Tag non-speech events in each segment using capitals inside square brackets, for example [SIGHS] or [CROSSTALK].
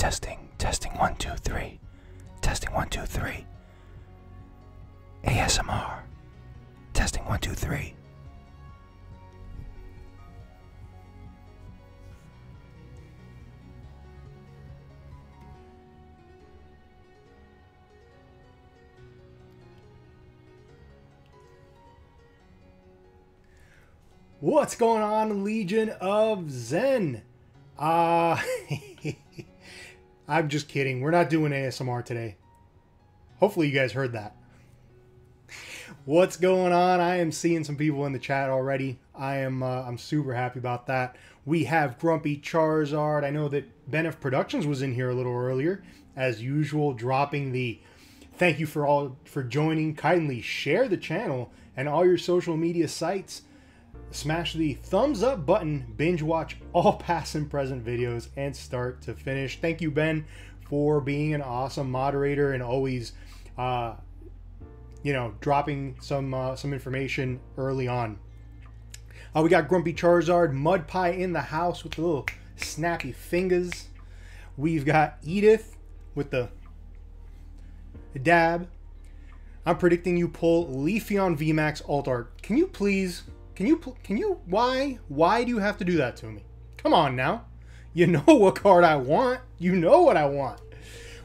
Testing, testing, one, two, three. Testing, one, two, three. ASMR. Testing, one, two, three. What's going on, Legion of Zen? Uh, [LAUGHS] I'm just kidding. We're not doing ASMR today. Hopefully, you guys heard that. What's going on? I am seeing some people in the chat already. I am uh, I'm super happy about that. We have Grumpy Charizard. I know that Benef Productions was in here a little earlier, as usual, dropping the thank you for all for joining. Kindly share the channel and all your social media sites smash the thumbs up button, binge watch all [LAUGHS] past and present videos, and start to finish. Thank you, Ben, for being an awesome moderator and always, uh, you know, dropping some uh, some information early on. Uh, we got Grumpy Charizard, Mud Pie in the house with the little snappy fingers. We've got Edith with the dab. I'm predicting you pull Leafeon VMAX Alt Art. Can you please can you, can you, why, why do you have to do that to me? Come on now. You [LAUGHS] know what card I want. You know what I want.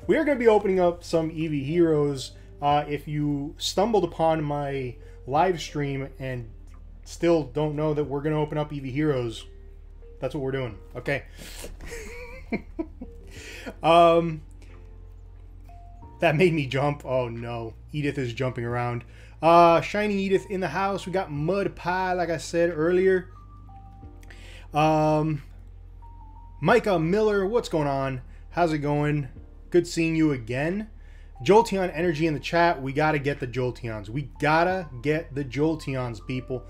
We are going to be opening up some Eevee Heroes. Uh, if you stumbled upon my live stream and still don't know that we're going to open up Eevee Heroes, that's what we're doing. Okay. [LAUGHS] um, that made me jump. Oh no. Edith is jumping around. Uh, Shiny Edith in the house. We got Mud Pie, like I said earlier. Um, Micah Miller, what's going on? How's it going? Good seeing you again. Jolteon energy in the chat. We gotta get the Jolteons. We gotta get the Jolteons, people.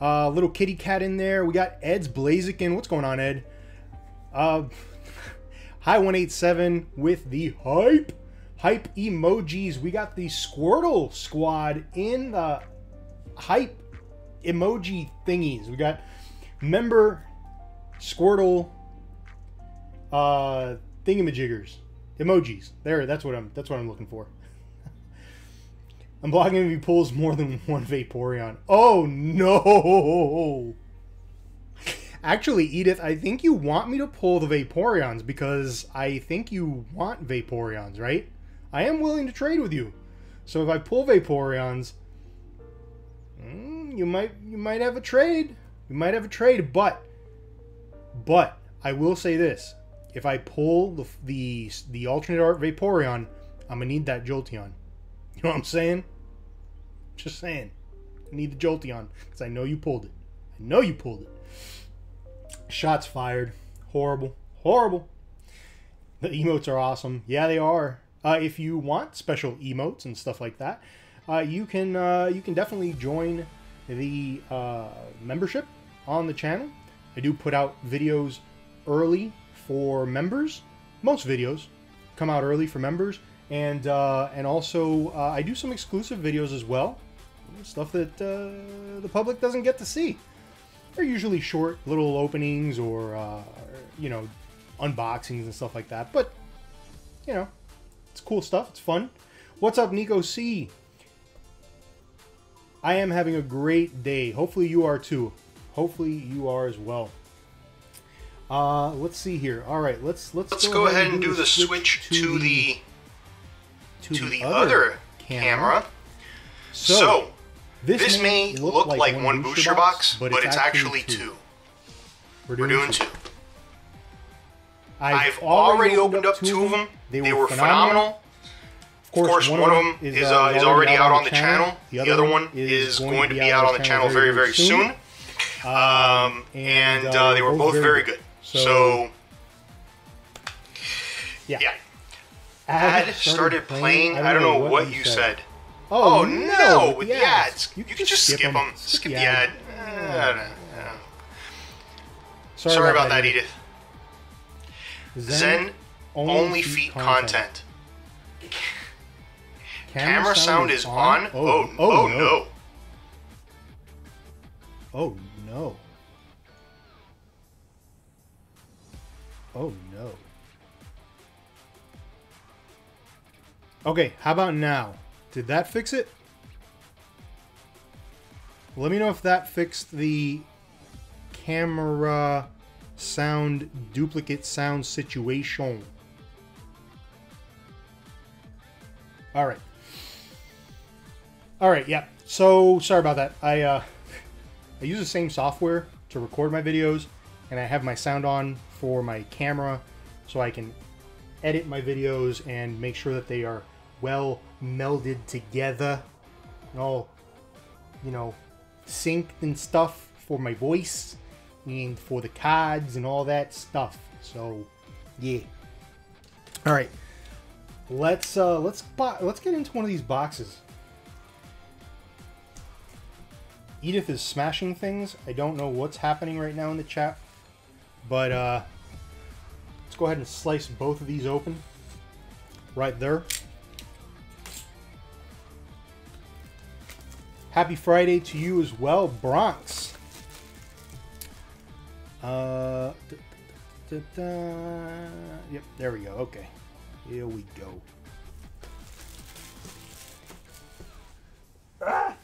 Uh, little kitty cat in there. We got Ed's Blaziken. What's going on, Ed? Uh, [LAUGHS] High 187 with the hype hype emojis. We got the Squirtle squad in the hype emoji thingies. We got member Squirtle uh thingamajiggers. Emojis. There, that's what I'm that's what I'm looking for. I'm blocking if he pulls more than [LAUGHS] one Vaporeon. Oh no! Actually, Edith, I think you want me to pull the Vaporeons because I think you want Vaporeons, right? I am willing to trade with you. So if I pull Vaporeons, mm, you might you might have a trade. You might have a trade, but but I will say this: if I pull the the the alternate art Vaporeon, I'm gonna need that Jolteon. You know what I'm saying? Just saying. I need the Jolteon because I know you pulled it. I know you pulled it. Shots fired. Horrible. Horrible. The emotes are awesome. Yeah, they are. Uh, if you want special emotes and stuff like that, uh, you can uh, you can definitely join the uh, membership on the channel. I do put out videos early for members. Most videos come out early for members, and uh, and also uh, I do some exclusive videos as well, stuff that uh, the public doesn't get to see. They're usually short little openings or uh you know unboxings and stuff like that, but you know it's cool stuff. It's fun. What's up, Nico C? I am having a great day. Hopefully you are too. Hopefully you are as well. Uh, let's see here. All right, let's let's let's go, ahead, and do, the switch, to, to the to, to the, the, other camera. camera. So, so, this, this may, look, look like, like, one booster, booster box, but, but it's, actually, actually two. We're doing, We're doing two. two. I've, I've already, opened, up two of them. They were, they were phenomenal. phenomenal. Of course, course, one, one of them is, is, uh, is already out on the channel. channel. The, other one is going to be out on the channel very, very soon. Um, um, and uh, uh, they were both very good. So, yeah. yeah. ad, ad started, playing. I don't know what, what you said. said. Oh, oh, no, with the ads. ads. You, you can just skip, skip them. them. Skip, skip the ad. ad. Uh, Sorry, Sorry, about, that, Edith. Zen, Zen only, only feed content. content. Camera, Camera, sound, is on? on? Oh, oh, oh, no. no. Oh no. Oh no. Okay, how about now? Did that fix it? Let me know if that fixed the camera sound duplicate sound situation. All right. All right, yeah. So sorry about that. I uh, [LAUGHS] I use the same software to record my videos, and I have my sound on for my camera, so I can edit my videos and make sure that they are well melded together and all, you know, synced and stuff for my voice and for the cards and all that stuff. So, yeah. All right, let's uh, let's let's get into one of these boxes. Edith is smashing things. I don't know what's happening right now in the chat, but uh, let's go ahead and slice both of these open. Right there. Happy Friday to you as well, Bronx. Uh, da, da, da, yep, there we go. Okay, here we go. Ah!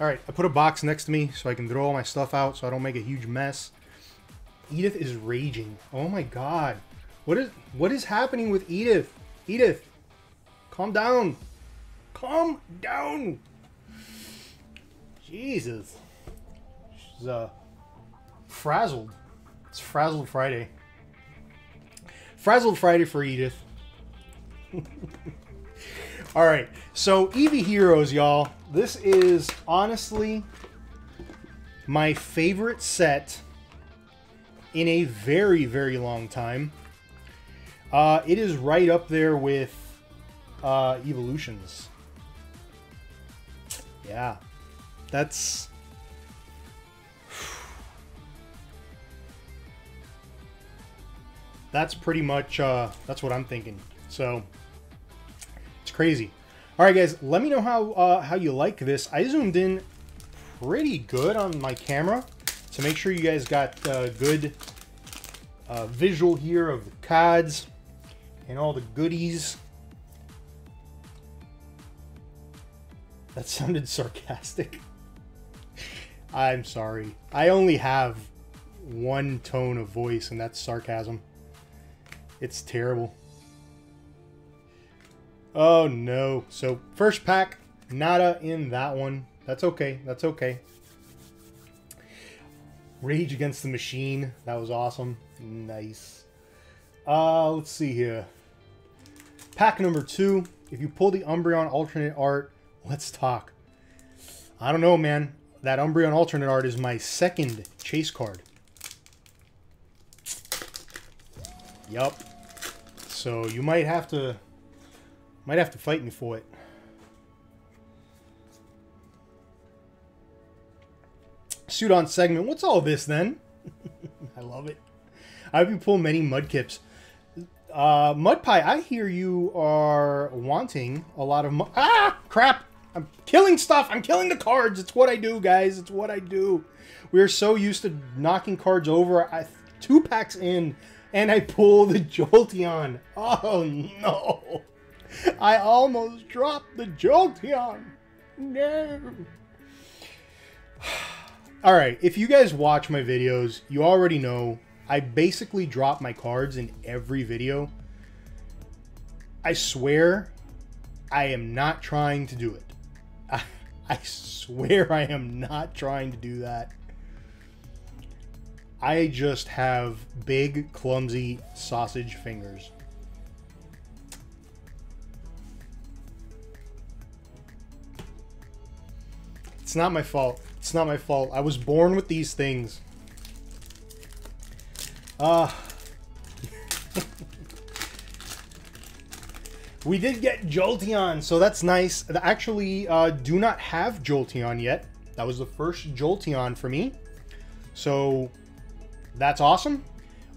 All right, I put a box next to me so I can throw all my stuff out so I don't make a huge mess. Edith is raging. Oh my god. What is what is happening with Edith? Edith, calm down. Calm down. Jesus. She's uh frazzled. It's Frazzled Friday. Frazzled Friday for Edith. [LAUGHS] All right, so Eevee Heroes, y'all. This is honestly my favorite set in a very, very long time. Uh, it is right up there with uh, Evolutions. Yeah, that's that's pretty much uh, that's what I'm thinking. So it's crazy. All right, guys, let me know how uh, how you like this. I zoomed in pretty good on my camera to make sure you guys got uh, good uh, visual here of the cards and all the goodies. That [LAUGHS] sounded sarcastic. I'm sorry. I only have one tone of voice, and that's sarcasm. It's terrible. Oh no. So first pack, nada in that one. That's okay. That's okay. Rage Against the Machine. That was awesome. Nice. Uh, let's see here. Pack number two. If you pull the Umbreon alternate art, let's talk. I don't know, man. That Umbreon alternate art is my second chase card. Yup. So you might have to might have to fight me for it. Sudan segment. What's all this then? I love it. I hope you pull many Mudkips. Uh, Mudpie, I hear you are wanting a lot of Ah! Crap! I'm killing stuff! I'm killing the cards! It's what I do, guys. It's what I do. We are so used to knocking cards over. I, two packs in, and I pull the Jolteon. Oh no! I almost dropped the Jolteon. No. All right, if you guys watch my videos, you already know I basically drop my cards in every video. I swear I am not trying to do it. I, [LAUGHS] I swear I am not trying to do that. I just have big, clumsy sausage fingers. It's not my fault. It's not my fault. I was born with these things. Ah. Uh, [LAUGHS] We did get Jolteon, so that's nice. I actually uh, do not have Jolteon yet. That was the first Jolteon for me. So that's awesome.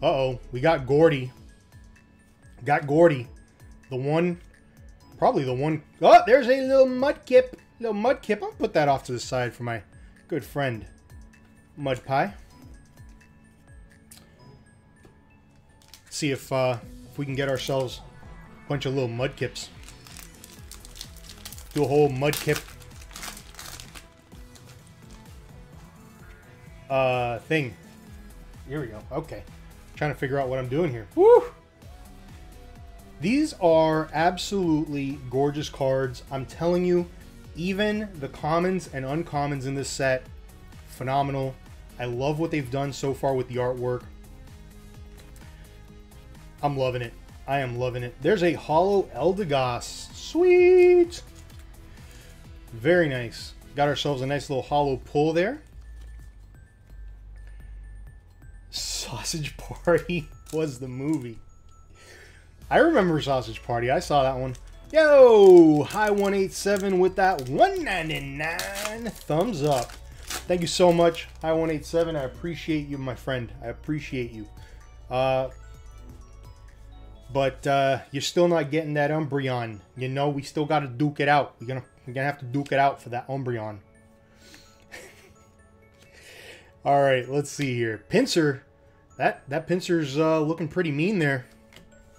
Uh-oh, we got Gordy. Got Gordy. The one, probably the one. Oh, there's a little Mudkip. Little Mudkip. I'll put that off to the side for my good friend, Mudpie. See if, uh, if we can get ourselves a bunch of little Mudkips. Do a whole Mudkip uh, thing. Here we go. Okay. Trying to figure out what I'm doing here. Woo! These are absolutely gorgeous cards. I'm telling you, even the commons and uncommons in this set, phenomenal. I love what they've done so far with the artwork. I'm loving it. I am loving it. There's a hollow Eldegoss. Sweet! Very nice. Got ourselves a nice little hollow pull there. Sausage [LAUGHS] Party was the movie. I remember Sausage Party. I saw that one. Yo, High 187 with that 199 thumbs up. Thank you so much, High 187. I appreciate you, my friend. I appreciate you. Uh, but uh, you're still not getting that Umbreon. You know, we still got to duke it out. We're gonna we're gonna have to duke it out for that Umbreon. [LAUGHS] All right, let's see here. Pinsir, that that Pinsir's uh, looking pretty mean there.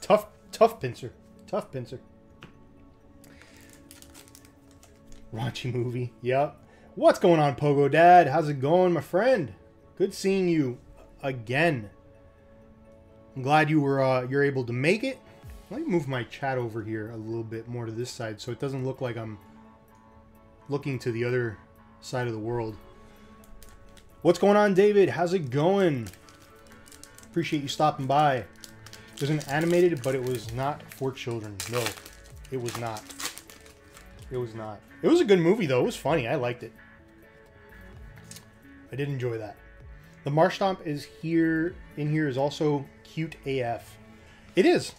Tough, tough pincer, tough Pinsir. Raunchy movie. Yep. What's going on, Pogo Dad? How's it going, my friend? Good seeing you again. I'm glad you were uh, you're able to make it. Let me move my chat over here a little bit more to this side so it doesn't look like I'm looking to the other side of the world. What's going on, David? How's it going? Appreciate you stopping by. It was an animated, but it was not for children. No, it was not. It was not. It was a good movie, though. It was funny. I liked it. I did enjoy that. The Marshtomp is here. In here is also cute AF. It is.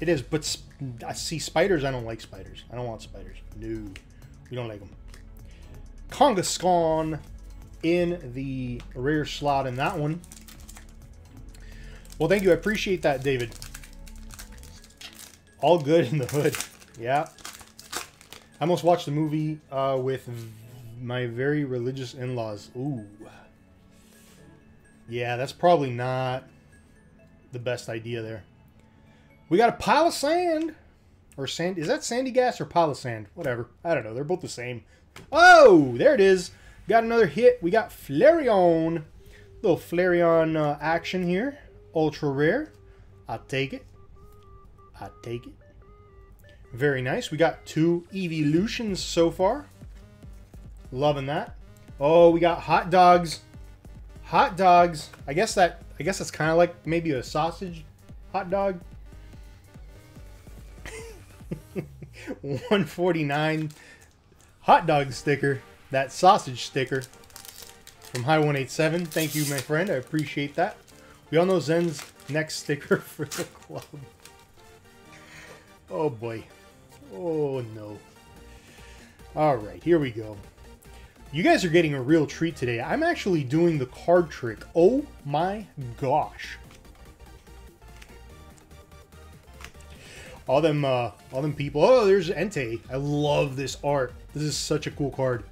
It is. But I see spiders. I don't like spiders. I don't want spiders. No. We don't like them. Kangaskhan in the rare slot in that one. Well, thank you. I appreciate that, David. All good in the hood. Yeah. I almost watched the movie uh, with my very religious in-laws. Ooh. Yeah, that's probably not the best idea there. We got a Palossand. Or sand. Is that Sandygast or Palossand? Whatever. I don't know. They're both the same. Oh, there it is. Got another hit. We got Flareon. Little Flareon uh, action here. Ultra rare. I'll take it. I'll take it. Very nice. We got two evolutions so far. Loving that. Oh, we got hot dogs. Hot dogs. I guess that I guess that's kind of like maybe a sausage hot dog. [LAUGHS] 149 hot dog sticker. That sausage sticker from High 187. Thank you, my friend. I appreciate that. We all know Zen's next sticker [LAUGHS] for the club. Oh boy. Oh no. Alright, here we go. You guys are getting a real treat today. I'm actually doing the card trick. Oh my gosh. All them uh all them people. Oh, there's Entei. I love this art. This is such a cool card.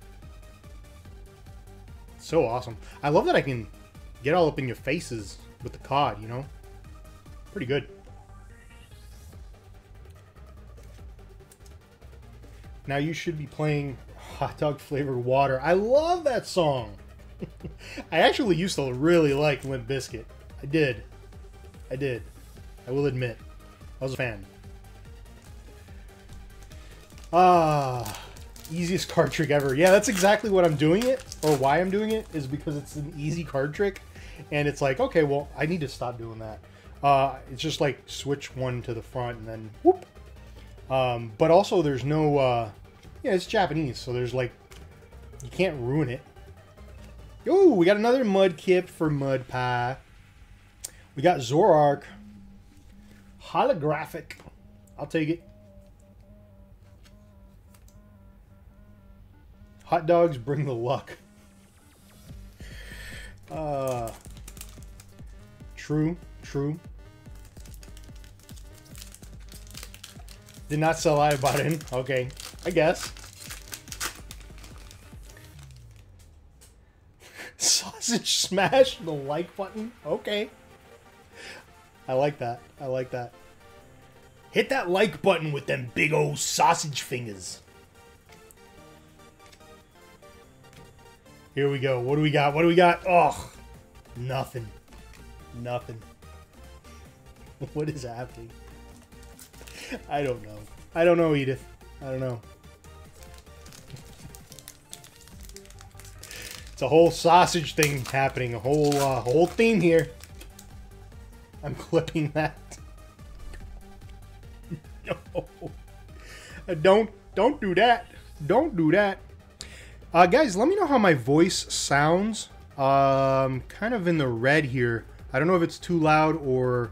So awesome. I love that I can get all up in your faces with the cod, you know? Pretty good. Now you should be playing hot dog flavored water. I love that song. [LAUGHS] I actually used to really like Limp Bizkit. I did. I did. I will admit. I was a fan. Ah, easiest card trick ever. Yeah, that's exactly what I'm doing it, or why I'm doing it, is because it's an easy card trick. And it's like, okay, well, I need to stop doing that. Uh, it's just like switch one to the front and then whoop. Um, but also, there's no, uh, yeah, it's Japanese, so there's like, you can't ruin it. Oh, we got another Mudkip for Mud Pie. We got Zoroark. Holographic. I'll take it. Hot dogs bring the luck. Uh, true, true. Did not sell I bought in. Okay, I guess. [LAUGHS] Sausage smash the like button. Okay. I like that. I like that. Hit that like button with them big old sausage fingers. Here we go. What do we got? What do we got? Oh, nothing. Nothing. [LAUGHS] What is happening? I don't know. I don't know, Edith. I don't know. It's a whole sausage thing happening. A whole uh, whole theme here. I'm [LAUGHS] clipping that. [LAUGHS] no. Don't don't do that. Don't do that. Uh, guys, let me know how my voice sounds. Um, kind of in the red here. I don't know if it's too loud or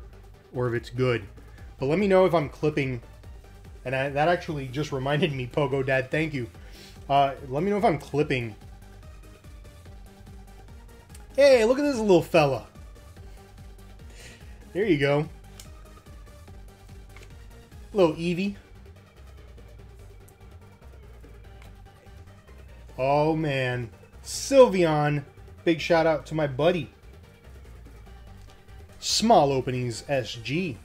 or if it's good. But let me know if I'm clipping. And I, that actually just reminded me, Pogo Dad, thank you. Uh, let me know if I'm clipping. Hey, look at this little fella. There you go. Little Eevee. Oh man, Sylveon. Big shout out to my buddy. Small Openings SG,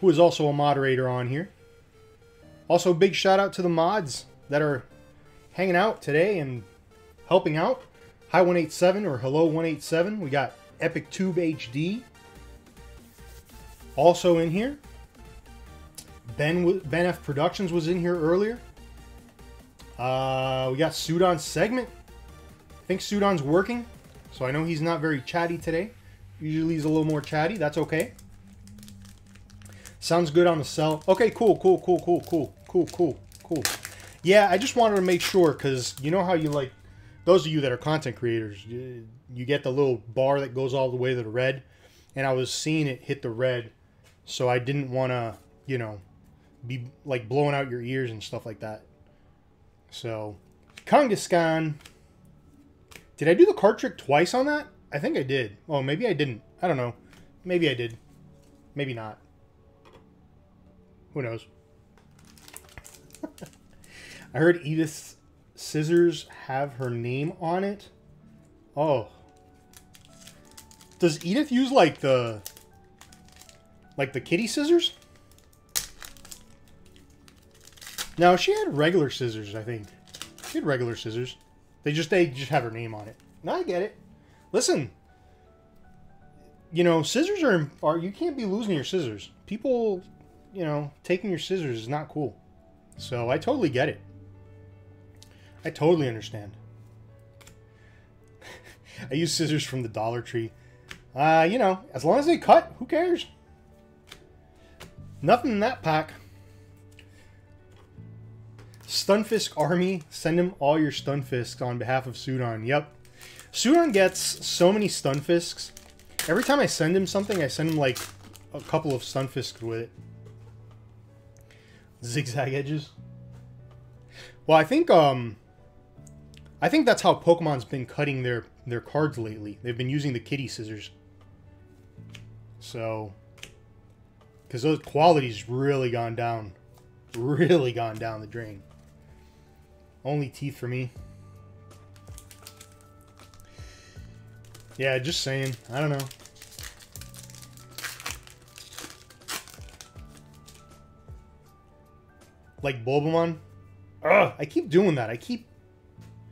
who is also a moderator on here. Also, big shout out to the mods that are hanging out today and helping out. Hi 187 or Hello 187. We got Epic Tube HD. Also in here. Ben Ben F Productions was in here earlier. Uh, we got Sudan segment. I think Sudan's working, so I know he's not very chatty today. Usually he's a little more chatty. That's okay. Sounds good on the cell. Okay, cool, cool, cool, cool, cool, cool, cool, cool. Yeah, I just wanted to make sure because you know how you like those of you that are content creators, you, you get the little bar that goes all the way to the red, and I was seeing it hit the red, so I didn't want to, you know, be like blowing out your ears and stuff like that. So, Kangaskhan. Did I do the card trick twice on that? I think I did. Oh, maybe I didn't. I don't know. Maybe I did. Maybe not. Who knows? [LAUGHS] I heard Edith's scissors have her name on it. Oh. Does Edith use like the like the kitty scissors? No, she had regular scissors, I think. She had regular scissors. They just they just have her name on it. No, I get it. Listen, you know, scissors are are you can't be losing your scissors. People, you know, taking your scissors is not cool. So I totally get it. I totally understand. [LAUGHS] I use scissors from the Dollar Tree. Uh, you know, as long as they cut, who cares? Nothing in that pack. Stunfisk Army, send him all your Stunfisks on behalf of Sudan. Yep. Sudan gets so many Stunfisks. Every time I send him something, I send him like a couple of Stunfisks with it. Zigzag edges. Well, I think um I think that's how Pokemon's been cutting their their cards lately. They've been using the kitty scissors. So because those qualities really gone down. Really gone down the drain. Only teeth for me. Yeah, just saying. I don't know. Like Bulbamon? Ugh, I keep doing that. I keep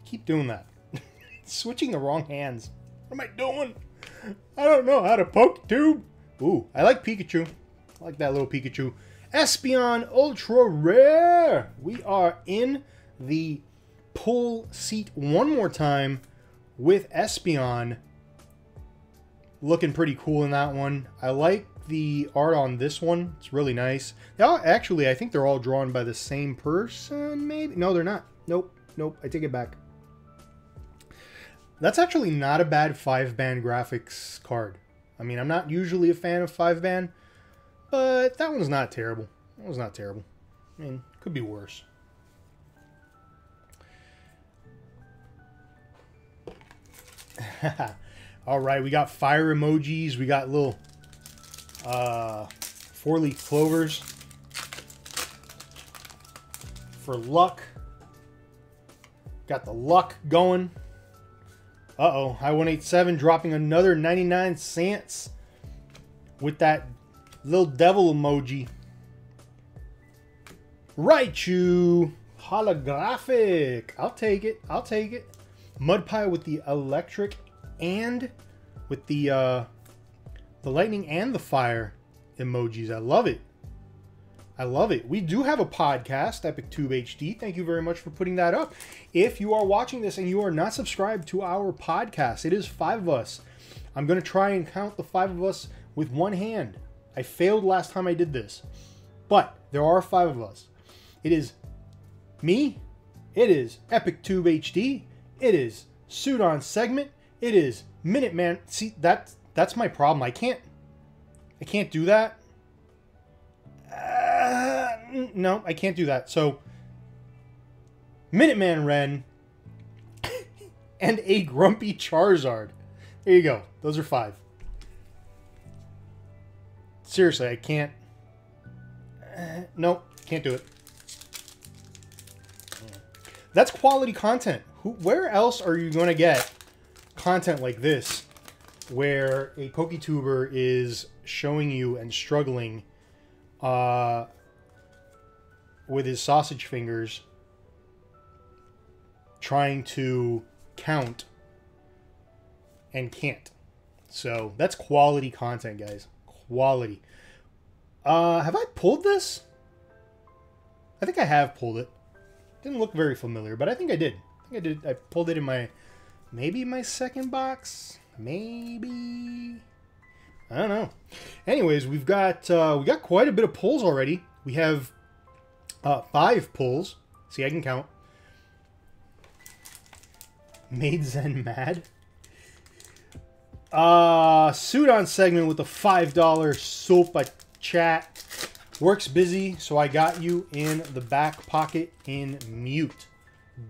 keep doing that. [LAUGHS] Switching the wrong hands. What am I doing? I don't know how to poke tube. Ooh, I like Pikachu. I like that little Pikachu. Espeon Ultra Rare. We are in the pull seat one more time with Espeon. Looking pretty cool in that one. I like the art on this one. It's really nice. Now, actually, I think they're all drawn by the same person, maybe? No, they're not. Nope. Nope. I take it back. That's actually not a bad five-band graphics card. I mean, I'm not usually a fan of five-band, but that one's not terrible. That one's not terrible. I mean, could be worse. [LAUGHS] all right, we got fire emojis. We got little uh, four-leaf clovers for luck. Got the luck going. Uh-oh, I-187 dropping another 99 cents with that little devil emoji. Raichu holographic. I'll take it. I'll take it. Mud Pie with the electric and with the uh, the lightning and the fire emojis. I love it. I love it. We do have a podcast, Epic Tube HD. Thank you very much for putting that up. If you are watching this and you are not subscribed to our podcast, it is five of us. I'm going to try and count the five of us with one hand. I failed last time I did this, but there are five of us. It is me, it is Epic Tube HD, it is Sudan Segment, it is Minuteman. See, that, that's my problem. I can't, I can't do that uh, no, I can't do that. So, Minuteman Ren [LAUGHS] and a Grumpy Charizard. There you go. Those are five. Seriously, I can't. Uh, nope, can't do it. That's quality content. Who, where else are you going to get content like this where a PokeTuber is showing you and struggling uh, with his sausage fingers trying to count and can't. So that's quality content, guys. Quality. Uh, have I pulled this? I think I have pulled it. Didn't look very familiar, but I think I did. I think I did. I pulled it in my, maybe my second box. Maybe. I don't know. Anyways, we've got uh, we got quite a bit of pulls already. We have uh, five pulls. See, I can count. Made Zen mad. Uh, Sudan segment with the five dollar super chat. Works busy, so I got you in the back pocket in mute.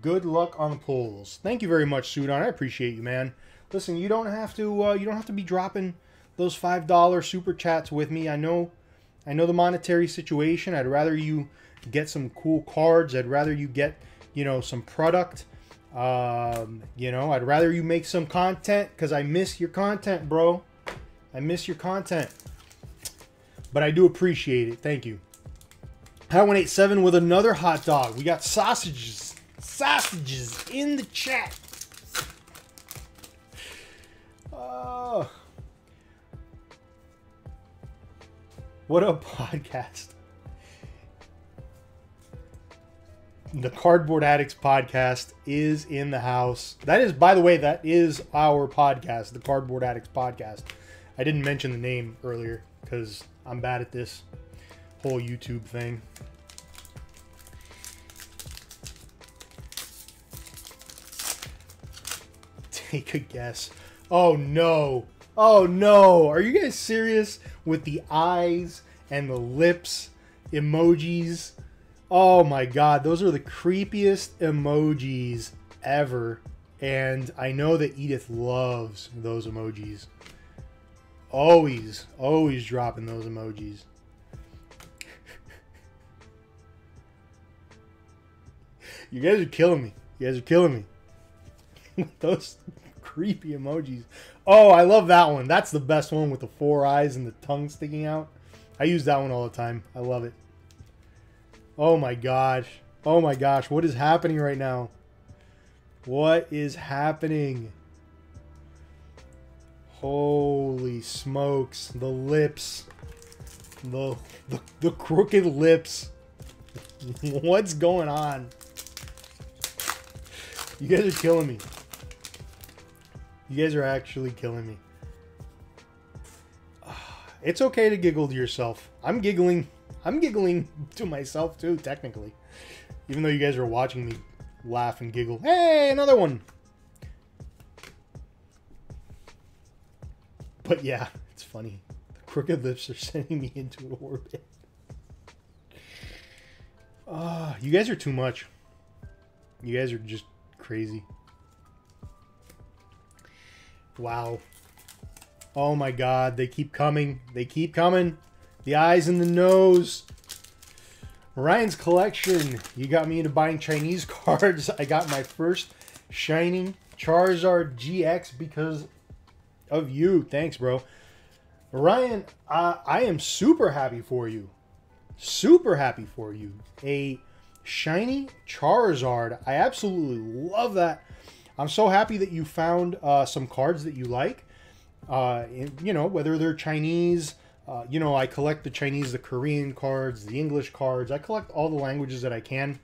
Good luck on the pulls. Thank you very much, Sudan. I appreciate you, man. Listen, you don't have to. Uh, you don't have to be dropping those five dollar super chats with me. I know, I know the monetary situation. I'd rather you get some cool cards. I'd rather you get, you know, some product. Um, you know, I'd rather you make some content because I miss your content, bro. I miss your content. But I do appreciate it. Thank you. Power 187 with another hot dog. We got sausages. Sausages in the chat. [SIGHS] What a podcast. The Cardboard Addicts podcast is in the house. That is, by the way, that is our podcast, the Cardboard Addicts podcast. I didn't mention the name earlier because I'm bad at this whole YouTube thing. Take a guess. Oh no. Oh no, are you guys serious with the eyes and the lips emojis? Oh my god, those are the creepiest emojis ever. And I know that Edith loves those emojis. Always, always dropping those emojis. [LAUGHS] you guys are killing me. You guys are killing me. [LAUGHS] those creepy emojis. Oh, I love that one. That's the best one with the four eyes and the tongue sticking out. I use that one all the time. I love it. Oh my gosh. Oh my gosh. What is happening right now? What is happening? Holy smokes. The lips. The, the, the crooked lips. [LAUGHS] What's going on? You guys are killing me. You guys are actually killing me. [SIGHS] It's okay to giggle to yourself. I'm giggling. I'm giggling [LAUGHS] to myself too, technically. Even though you guys are watching me laugh and giggle. Hey, another one. But yeah, [LAUGHS] it's funny. The crooked lips are [LAUGHS] sending me into orbit. Ah, [SIGHS] uh, you guys are too much. You guys are just crazy. Wow. Oh my god, they keep coming. They keep coming. The eyes and the nose. Ryan's collection. You got me into buying Chinese [LAUGHS] cards. I got my first Shining Charizard GX because of you. Thanks, bro. Ryan, uh, I am super happy for you. Super happy for you. A shiny Charizard. I absolutely love that. I'm so happy that you found uh, some cards that you like. Uh, you know, whether they're Chinese, uh, you know, I collect the Chinese, the Korean cards, the English cards. I collect all the languages that I can.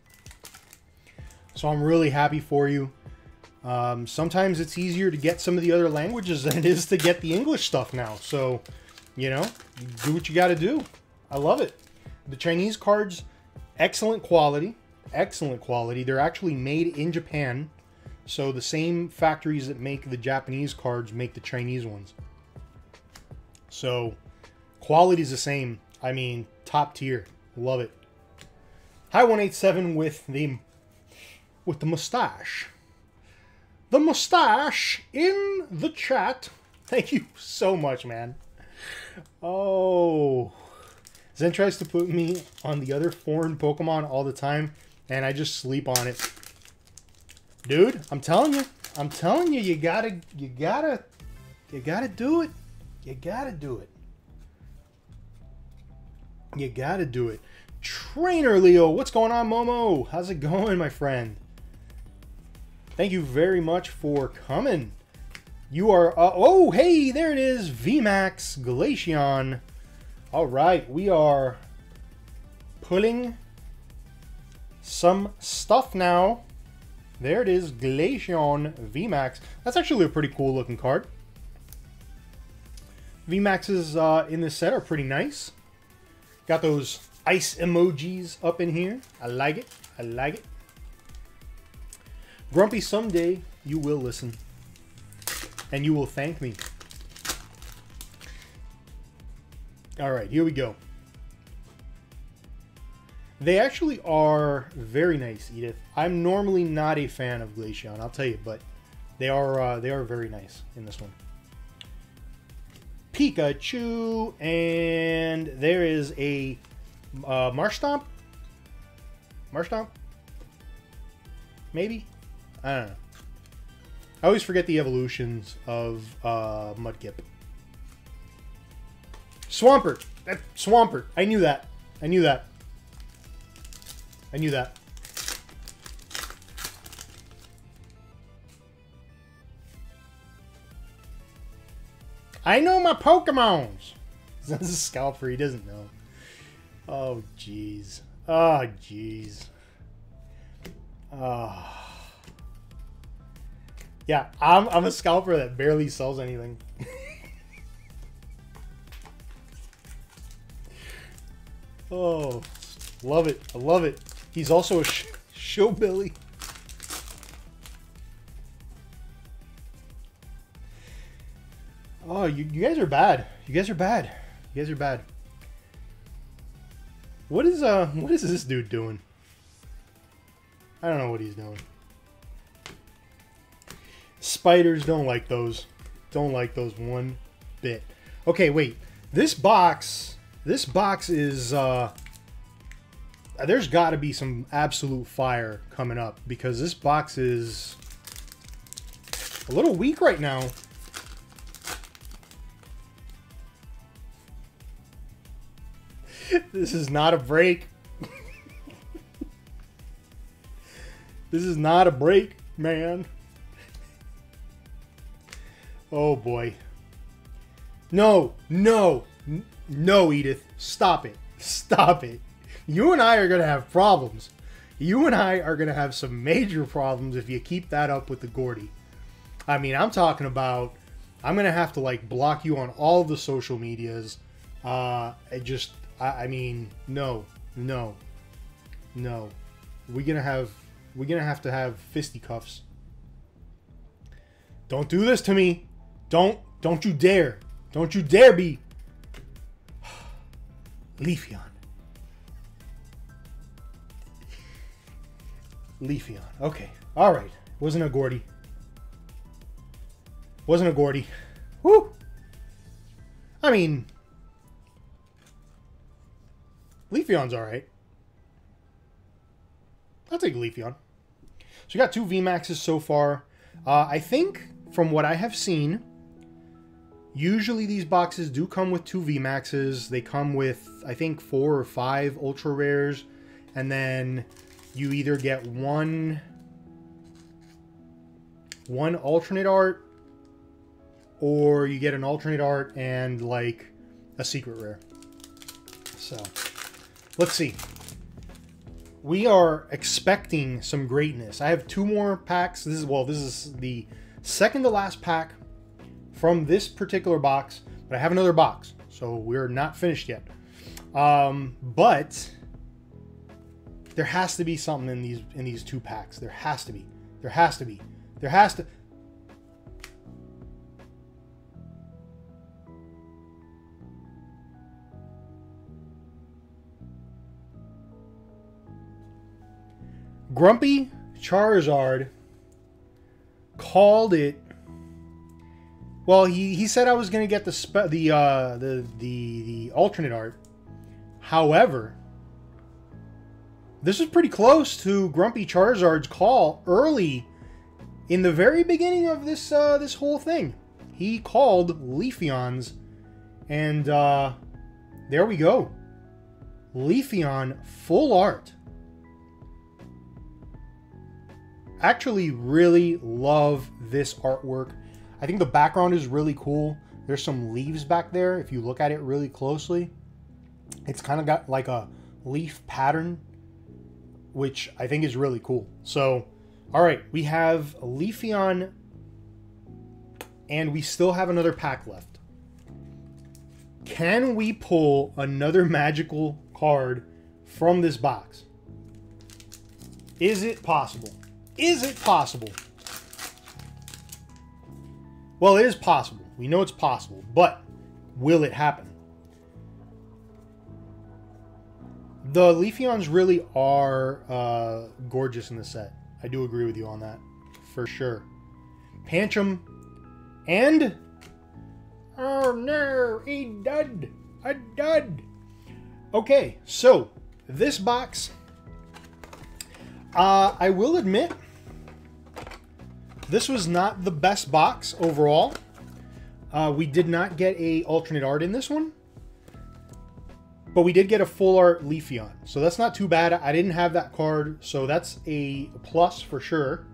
So I'm really happy for you. Um, sometimes it's easier to get some of the other languages [LAUGHS] than it is to get the English stuff now. So, you know, do what you got to do. I love it. The Chinese cards, excellent quality. Excellent quality. They're actually made in Japan. So the same factories that make the Japanese cards make the Chinese ones. So quality is the same. I mean, top tier. Love it. Hi 187 with the with the mustache the mustache in the chat. [LAUGHS] Thank you so much, man. Oh. Zen tries to put me on the other foreign Pokemon all the time, and I just sleep on it. Dude, I'm telling you. I'm telling you, you gotta, you gotta, you gotta do it. You gotta do it. You gotta do it. Trainer Leo, what's going on, Momo? How's it going, my friend? Thank you very much for coming. You are, uh, oh, hey, there it is, VMAX Glaceon. All right, we are pulling some stuff now. There it is, Glaceon VMAX. That's actually a pretty cool looking card. VMAXs uh, in this set are pretty nice. Got those ice emojis up in here. I like it. I like it. Grumpy, someday you will listen. And you will thank me. Alright, here we go. They actually are very nice, Edith. I'm normally not a fan of Glaceon, I'll tell you, but they are uh, they are very nice in this one. Pikachu, and there is a uh, Marshtomp. Marshtomp, maybe. I don't know. I always forget the evolutions of uh, Mudkip. Swampert! That, Swampert! I knew that. I knew that. I knew that. I know my Pokemons! [LAUGHS] That's a scalper, he doesn't know. Oh, jeez. Oh, jeez. Oh. Yeah, I'm, I'm a scalper that barely sells anything. [LAUGHS] oh, love it. I love it. He's also a sh showbilly. Oh, you, you guys are bad. You guys are bad. You guys are bad. What is uh what is this dude doing? I don't know what he's doing. Spiders don't like those. Don't like those one bit. Okay, wait. This box, this box is, uh, there's got to be some absolute fire coming up because this box is a little weak right now. [LAUGHS] this is not a break. [LAUGHS] this is not a break, man. [LAUGHS] Oh boy. No, no, no, Edith. Stop it. Stop it. You and I are going to have problems. You and I are going to have some major problems if you keep that up with the Gordy. I mean, I'm talking about, I'm going to have to like block you on all the social medias. Uh, I just, I, I mean, no, no, no. We're going to have, we're going to have to have fisticuffs. Don't do this to me. Don't, don't you dare. Don't you dare be [SIGHS] Leafeon. Leafeon. Okay. All right. Wasn't a Gordy. Wasn't a Gordy. Woo! I mean, Leafeon's alright. I'll take Leafeon. So we got two VMAXs so far. Uh, I think, from what I have seen, usually these boxes do come with two VMAXs. They come with, I think, four or five Ultra Rares. And then you either get one one alternate art or you get an alternate art and like a secret rare. So, let's see. We are expecting some greatness. I have two more packs. This is well, this is the second to last pack from this particular box, but I have another box, so we're not finished yet. Um, but there has to be something in these in these two packs. There has to be. There has to be. There has to. Grumpy Charizard called it. Well, he, he said I was going to get the spe- the uh, the the the alternate art. However, this was pretty close to Grumpy Charizard's call early in the very beginning of this uh, this whole thing. He called Leafeons, and uh, there we go. Leafeon full art. Actually, really love this artwork. I think the background is really cool. There's some leaves back there. If you look at it really closely, it's kind of got like a leaf pattern, which I think is really cool. So, all right, we have Leafeon, and we still have another pack left. Can we pull another magical card from this box? Is it possible? Is it possible? Well, it is possible. We know it's possible, but will it happen? The Leafeons really are uh, gorgeous in the set. I do agree with you on that, for sure. Pancham and... Oh no, a dud! A dud! Okay, so this box, uh, I will admit, this was not the best box overall. Uh, we did not get a alternate art in this one. But we did get a full art Leafeon. So that's not too bad. I didn't have that card, so that's a plus for sure.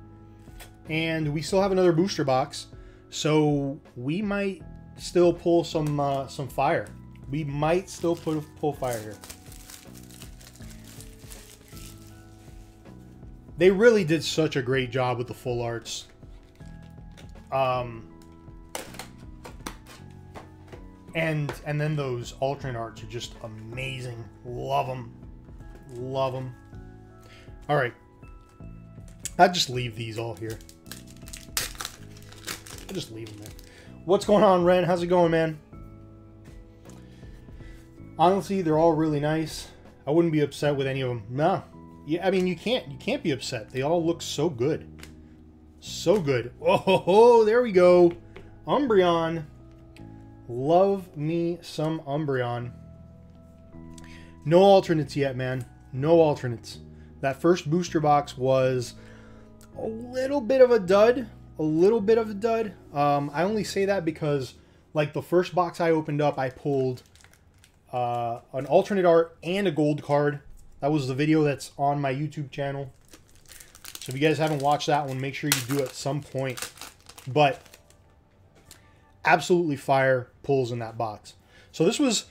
And we still have another booster box. So we might still pull some uh, some fire. We might still pull, pull fire here. They really did such a great job with the full arts. Um, and and then those alternate arts are just amazing. Love them, love them. All right, I just leave these all here. I just leave them there. What's going on, Ren? How's it going, man? Honestly, they're all really nice. I wouldn't be upset with any of them. No, yeah, I mean you can't you can't be upset. They all look so good. So good. Oh, there we go. Umbreon. Love me some Umbreon. No alternates yet, man. No alternates. That first booster box was a little bit of a dud. A little bit of a dud. Um, I only say that because, like, the first box I opened up, I pulled uh, an alternate art and a gold card. That was the video that's on my YouTube channel. So if you guys haven't watched that one, make sure you do at some point. But absolutely fire pulls in that box. So this was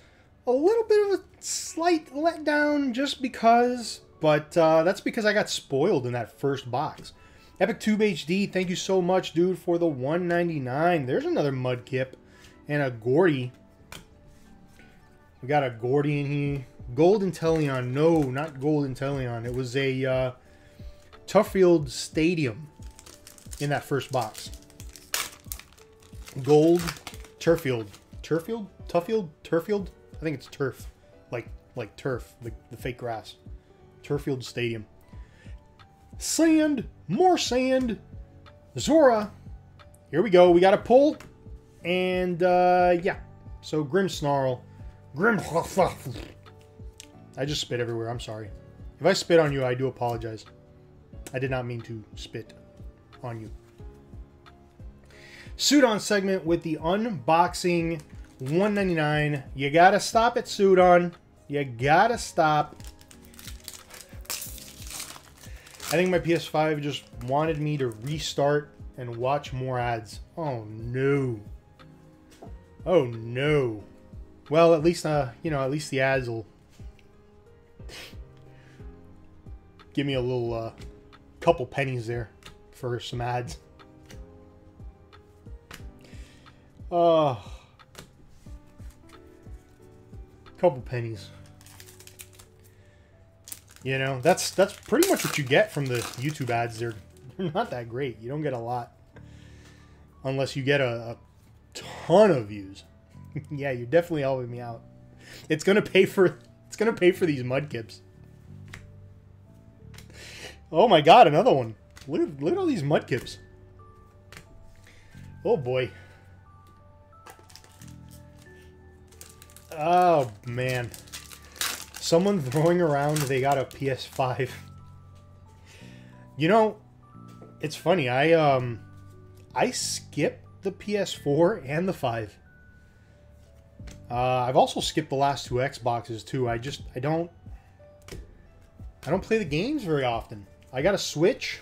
a little bit of a slight letdown just because, but uh, that's because I got spoiled in that first box. Epic Tube HD, thank you so much, dude, for the 199. There's another Mudkip and a Gordy. We got a Gordy in here. Gold Inteleon. No, not Gold Inteleon. It was a uh, Tuffield Stadium in that first box. Gold Turffield. Turfield? Tuffield? Turfield? I think it's turf. Like like turf, the, the fake grass. Turffield Stadium. Sand, more sand. Zora, here we go. We got a pull. And, uh, yeah. So, Grimmsnarl. Grim... [LAUGHS] I just spit everywhere. I'm sorry. If I spit on you, I do apologize. I did not mean to spit on you. Sudan segment with the unboxing 199. You gotta stop it, Sudan. You gotta stop. I think my PS5 just wanted me to restart and watch more ads. Oh no. Oh no. Well, at least uh, you know, at least the ads will give me a little uh, couple pennies there for some ads. Uh couple pennies. You know, that's that's pretty much what you get from the YouTube ads. They're, they're not that great. You don't get a lot unless you get a, a ton of views. [LAUGHS] yeah, you're definitely helping me out. It's gonna pay for it's gonna pay for these mudkips. Oh my god, another one. Look look at all these mudkips. Oh boy. Oh man. Someone throwing around they got a PS5. You know, it's funny. I um I skipped the PS4 and the 5. Uh, I've also skipped the last two Xboxes too. I just I don't I don't play the games very often. I got a Switch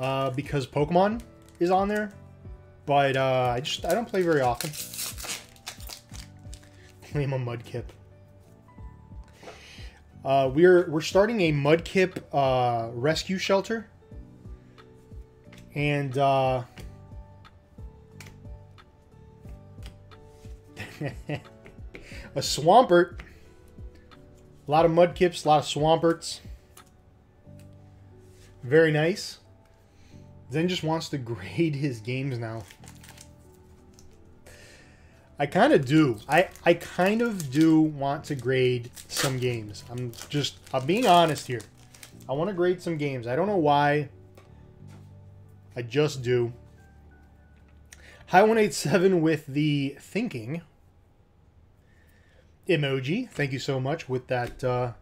uh, because Pokemon is on there, but uh, I just I don't play very often. Claim a Mudkip. Uh, we're we're starting a Mudkip uh, rescue shelter, and uh, [LAUGHS] a Swampert. A lot of Mudkips, a lot of Swamperts. Very nice. Zen just wants to [LAUGHS] grade his games now. I kind of do. I, I kind of do want to grade some games. I'm just, I'm being honest here. I want to grade some games. I don't know why. I just do. High 187 with the thinking emoji. Thank you so much with that uh,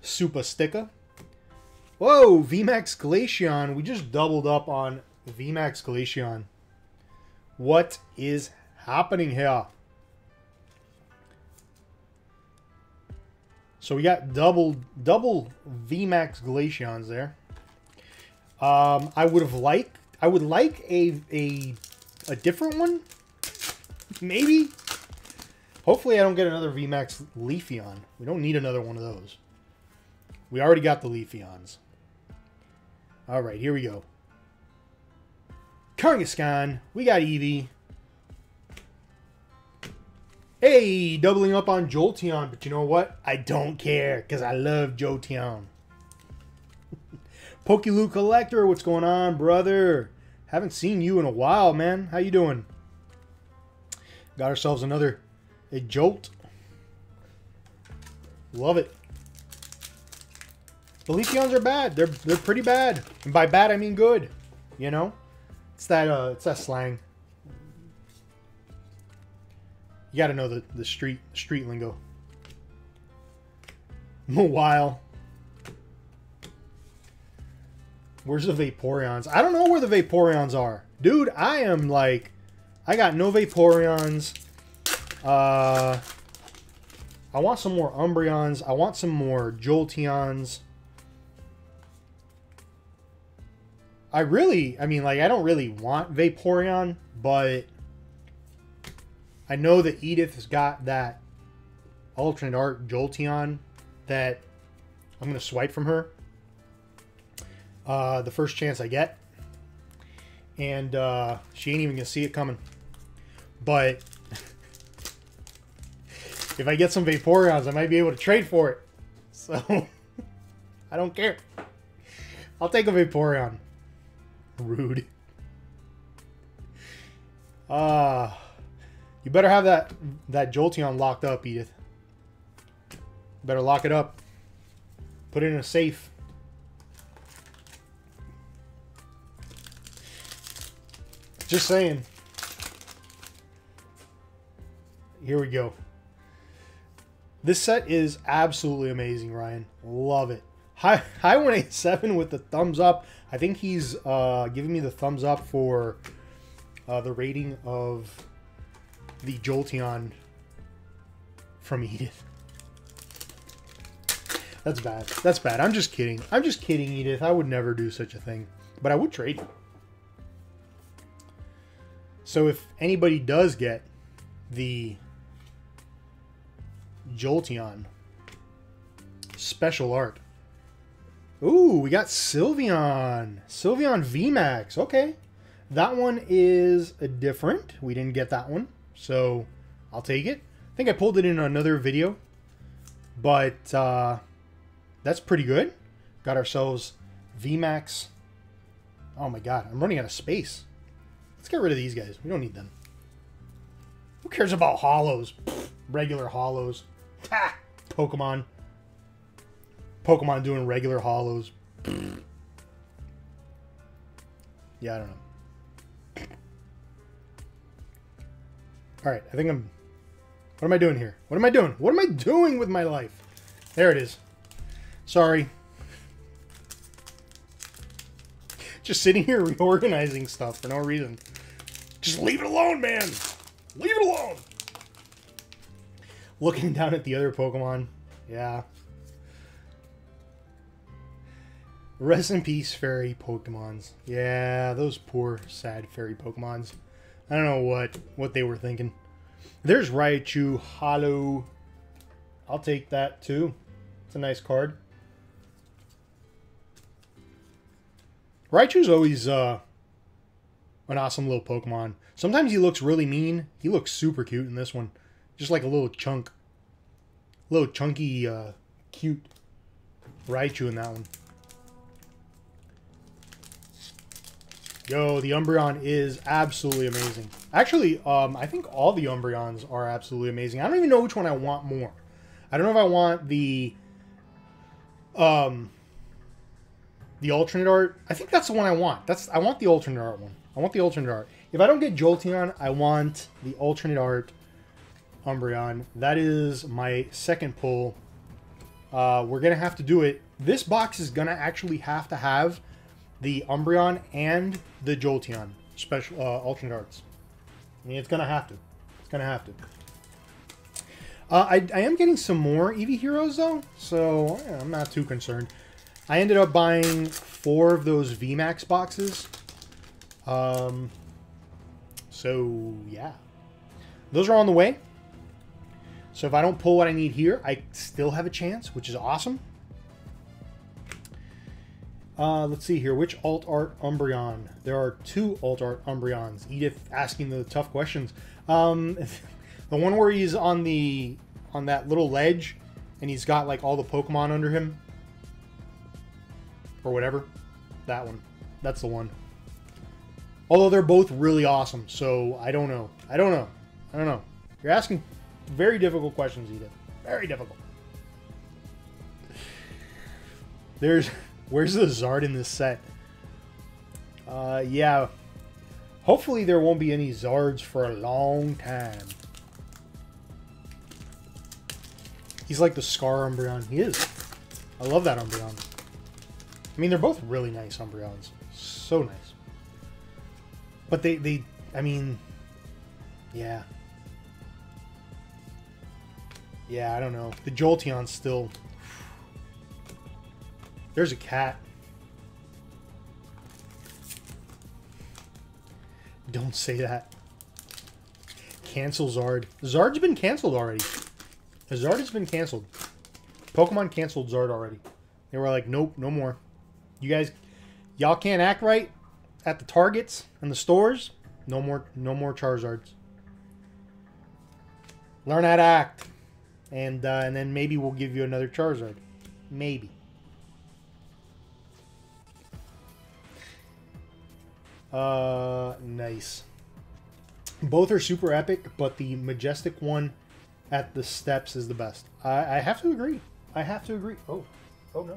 super sticker. Whoa, VMAX Glaceon. We just doubled up on VMAX Glaceon. What is happening here? So we got double double VMAX Glaceons there. Um, I would have liked I would like a a a different one. Maybe. Hopefully I don't get another VMAX Leafeon. We don't need another one of those. We already got the Leafeons. Alright, here we go. Kangaskhan. We got Eevee. Hey, doubling up on Jolteon, but you know what? I don't care, because I love Jolteon. [LAUGHS] Pokelu Collector, what's going on, brother? Haven't seen you in a while, man. How you doing? Got ourselves another a jolt. Love it. The Leafeons are bad. They're they're pretty bad. And by bad I mean good. You know? It's that uh it's that slang. You gotta know the, the street street lingo. While. Where's the Vaporeons? I don't know where the Vaporeons are. Dude, I am like I got no Vaporeons. Uh I want some more Umbreons. I want some more Jolteons. I really, I mean, like, I don't really want Vaporeon, but I know that Edith has got that alternate art Jolteon that I'm going to swipe from her uh, the first chance I get. And uh, she ain't even going to see it coming. But [LAUGHS] if I get some Vaporeons, I might be able to trade for it. [LAUGHS] So, I don't care. I'll take a Vaporeon. Rude. Ah. Uh, you better have that that Jolteon locked up, Edith. Better lock it up. Put it in a safe. Just saying. Here we go. This set is absolutely amazing, Ryan. Love it. Hi, [LAUGHS] Hi 187 with the thumbs up. I think he's uh, giving me the thumbs up for uh, the rating of the Jolteon from [LAUGHS] Edith. That's bad. That's bad. I'm just kidding. I'm just kidding, Edith. I would never do such a thing. But I would trade you. So if anybody does get the Jolteon special art. Ooh, we got Sylveon. Sylveon VMAX. Okay. That one is different. We didn't get that one. So I'll take it. I think I pulled it in another video. But uh, that's pretty good. Got ourselves VMAX. Oh my god, I'm running out of space. Let's get rid of these guys. We don't need them. Who cares about holos? regular holos. Ha! Pokemon. Pokemon doing regular holos. yeah, I don't know. Alright, I think I'm... What am I doing here? What am I doing? What am I doing with my life? There it is. Sorry. Just sitting here [LAUGHS] reorganizing stuff for no reason. Just leave it alone, man! Leave it alone! Looking [LAUGHS] down at the other Pokemon. Yeah. Rest in peace, fairy Pokemons. Yeah, those poor, sad fairy Pokemons. I don't know what, what they were thinking. There's Raichu Holo. I'll take that too. It's a nice card. Raichu's always uh, an awesome little Pokemon. Sometimes he looks really mean. He looks super cute in this one. Just like a little chunk. Little chunky, uh, cute Raichu in that one. Yo, the Umbreon is absolutely amazing. Actually, um, I think all the Umbreons are absolutely amazing. I don't even know which one I want more. I don't know if I want the um the alternate art. I think that's the one I want. That's I want the alternate art one. I want the alternate art. If I don't get Jolteon, I want the alternate art Umbreon. That is my second pull. Uh, we're gonna have to do it. This box is gonna actually have to have the Umbreon and the Jolteon special uh, alternate arts. I mean, it's gonna have to. It's gonna have to. Uh, I, I am getting some more Eevee Heroes though, so yeah, I'm not too concerned. I ended up buying four of those VMAX boxes. Um, so, yeah. Those are on the way. So if I don't pull what I need here, I still have a chance, which is awesome. Uh, let's see here. Which alt art Umbreon? There are two alt art Umbreons. Edith asking the tough questions. Um, [LAUGHS] the one where he's on the on that little ledge and he's got like all the Pokemon under him or whatever. That one. That's the one. Although they're both really awesome, so I don't know. I don't know. I don't know. You're asking very difficult questions, Edith. Very difficult. There's... [LAUGHS] Where's the Zard in this set? Uh, yeah. Hopefully there won't be any Zards for a long time. He's like the Scar Umbreon. He is. I love that Umbreon. I mean, they're both really nice Umbreons. So nice. But they, they, I mean, yeah. Yeah, I don't know. The Jolteon's still... There's a cat. Don't say that. Cancel Zard. Zard's been canceled already. Zard has been canceled. Pokemon canceled Zard already. They were like, nope, no more. You guys, y'all can't act right at the Targets and the stores. No more, no more Charizards. Learn how to act, and uh, and then maybe we'll give you another Charizard. Maybe. Uh, nice. Both are super epic, but the majestic one at the steps is the best. I, I have to agree. I have to agree. Oh, oh no.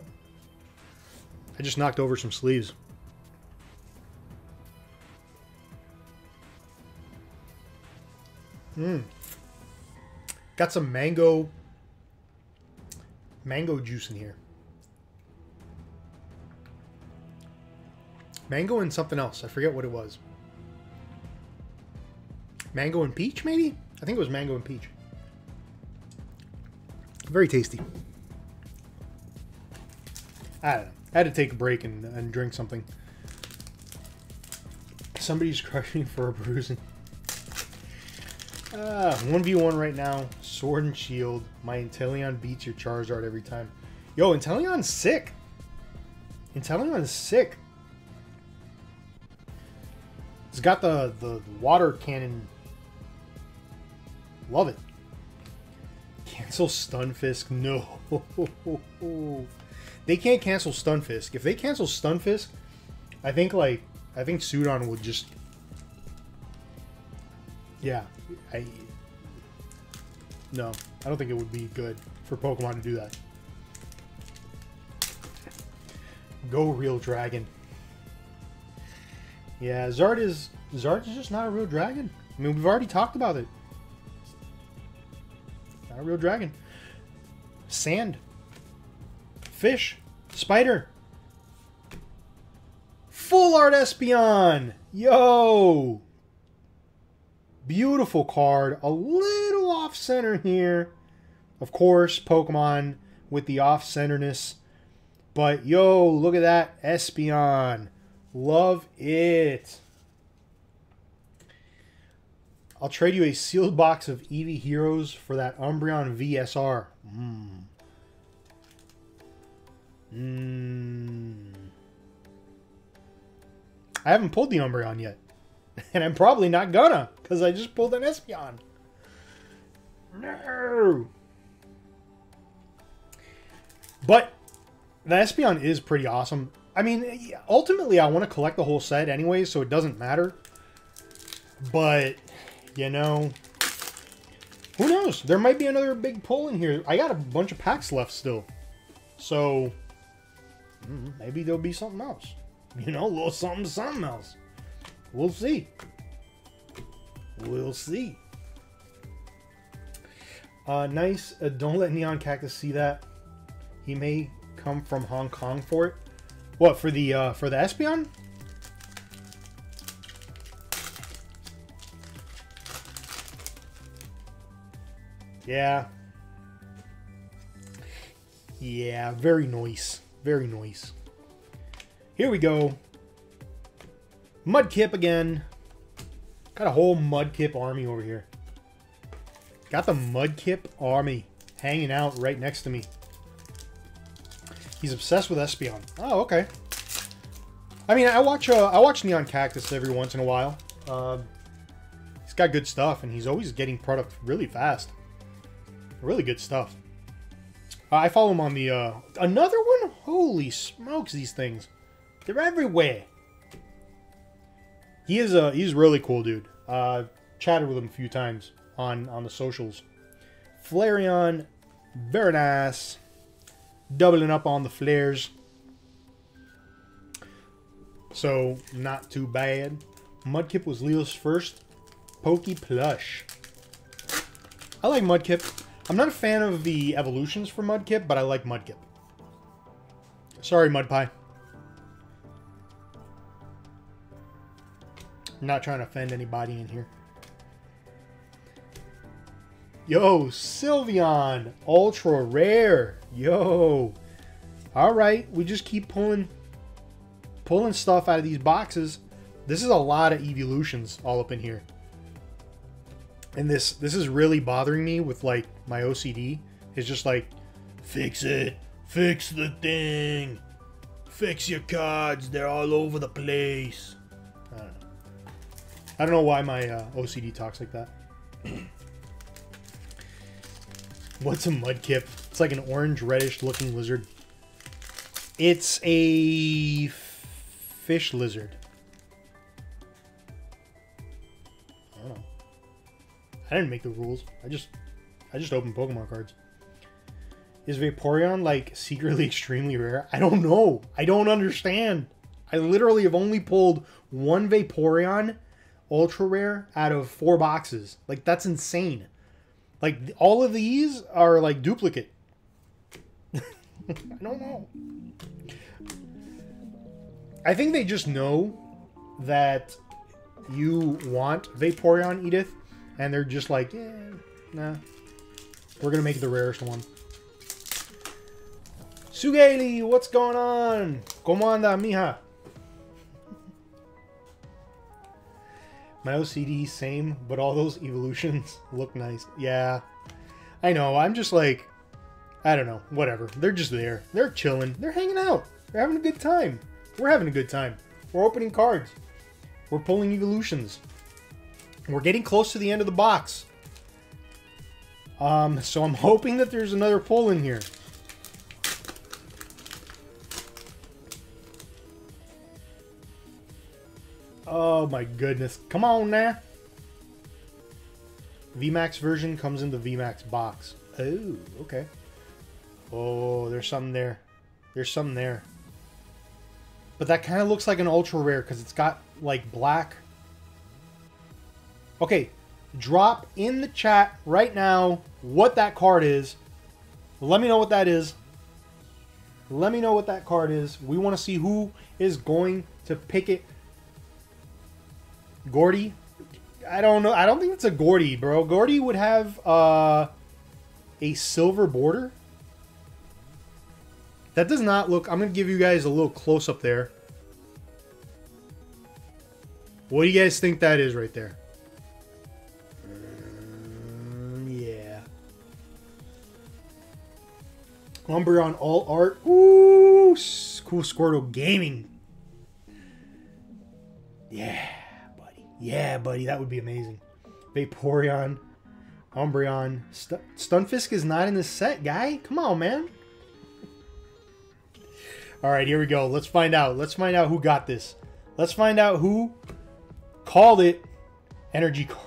I just knocked over some sleeves. Mmm. Got some mango mango juice in here. Mango and something else. I forget what it was. Mango and peach, maybe? I think it was mango and peach. Very tasty. I don't know. I had to take a break and, and drink something. Somebody's [LAUGHS] crushing for a bruising. Uh, 1v1 right now. Sword and Shield. My Inteleon beats your Charizard every time. Yo, Inteleon's sick. Inteleon's sick. Got the, the water cannon. Love it. Cancel Stunfisk. No. [LAUGHS] they can't cancel Stunfisk. If they cancel Stunfisk, I think like I think Sudan would just Yeah. I No, I don't think it would be good for Pokemon to do that. Go real dragon. Yeah, Zard is Zard is just not a real dragon. I mean, we've already talked about it. Not a real dragon. Sand. Fish. Spider. Full Art Espeon. Yo. Beautiful card. A little off-center here. Of course, Pokemon with the off-centerness. But yo, look at that Espeon. Love it. I'll trade you a sealed box of Eevee Heroes for that Umbreon VSR. Mmm. Mmm. I haven't pulled the Umbreon yet. [LAUGHS] And I'm probably not gonna, because I just pulled an Espeon. No! But the Espeon is pretty awesome. I mean, ultimately, I want to collect the whole set anyway, so it doesn't matter. But you know, who knows? There might be another big pull in here. I got a bunch of packs left still. So, hmm, maybe there'll be something else. [LAUGHS] You know, a little something, something else. We'll see. We'll see. Uh, nice. Uh, don't let Neon Cactus see that. He may come from Hong Kong for it. What for the uh, for the Espeon? Yeah. Yeah, very nice. Very nice. Here we go. Mudkip again. Got a whole Mudkip army over here. Got the Mudkip army hanging out right next to me. He's obsessed with Espeon. Oh, okay. I mean, I watch uh, I watch Neon Cactus every once in a while. Uh, he's got good stuff, and he's always getting product really fast. Really good stuff. Uh, I follow him on the, uh, another one? Holy smokes, these things. They're everywhere. He is, a he's really cool, dude. Uh, chatted with him a few times on, on the socials. Flareon, very. Doubling up on the flares. So, not too bad. Mudkip was Leo's first Pokey plush. I like Mudkip. I'm not a fan of the evolutions for Mudkip, but I like Mudkip. Sorry, Mudpie. I'm not trying to offend anybody in here. Yo, Sylveon! Ultra rare! Yo! Alright, we just keep pulling pulling stuff out of these boxes. This is a lot of evolutions all up in here and this this is really bothering me with like my OCD. It's just like, fix it, fix the thing, fix your cards. They're all over the place. I don't know. I don't know why my uh, OCD talks like that. [CLEARS THROAT] What's a mudkip? It's like an orange reddish looking lizard. It's a fish lizard. I don't know. I didn't make the rules. I just I just opened Pokemon cards. Is Vaporeon like secretly [LAUGHS] extremely rare? I don't know. I don't understand. I literally have only pulled one Vaporeon ultra rare out of four boxes. Like that's insane. Like all of these are like duplicate. I don't know. I think they just know that you want Vaporeon, Edith, and they're just like, yeah, nah. We're gonna make it the rarest one. Sugeli, what's going on? ¿Cómo anda, mija? My OCD, same, but all those evolutions [LAUGHS] look nice. Yeah, I know. I'm just like, I don't know. Whatever. They're just there. They're chilling. They're hanging out. They're having a good time. We're having a good time. We're opening cards. We're pulling evolutions. We're getting close to the end of the box. Um, so I'm hoping that there's another pull in here. Oh my goodness. Come on now. VMAX version comes in the VMAX box. Oh, okay. Oh, there's something there. There's something there. But that kind of looks like an ultra rare because it's got like black. Okay, drop in the chat right now what that card is. Let me know what that is. Let me know what that card is. We want to see who is going to pick it. Gordy? I don't know. I don't think it's a Gordy, bro. Gordy would have uh, a silver border. That does not look... I'm going to give you guys a little close-up there. What do you guys think that is right there? Um, yeah. Umbreon All Art. Ooh, cool Squirtle Gaming. Yeah, buddy. Yeah, buddy. That would be amazing. Vaporeon. Umbreon. St Stunfisk is not in this set, guy. Come on, man. All right, here we go. Let's find out. Let's find out who got this. Let's find out who called it energy card.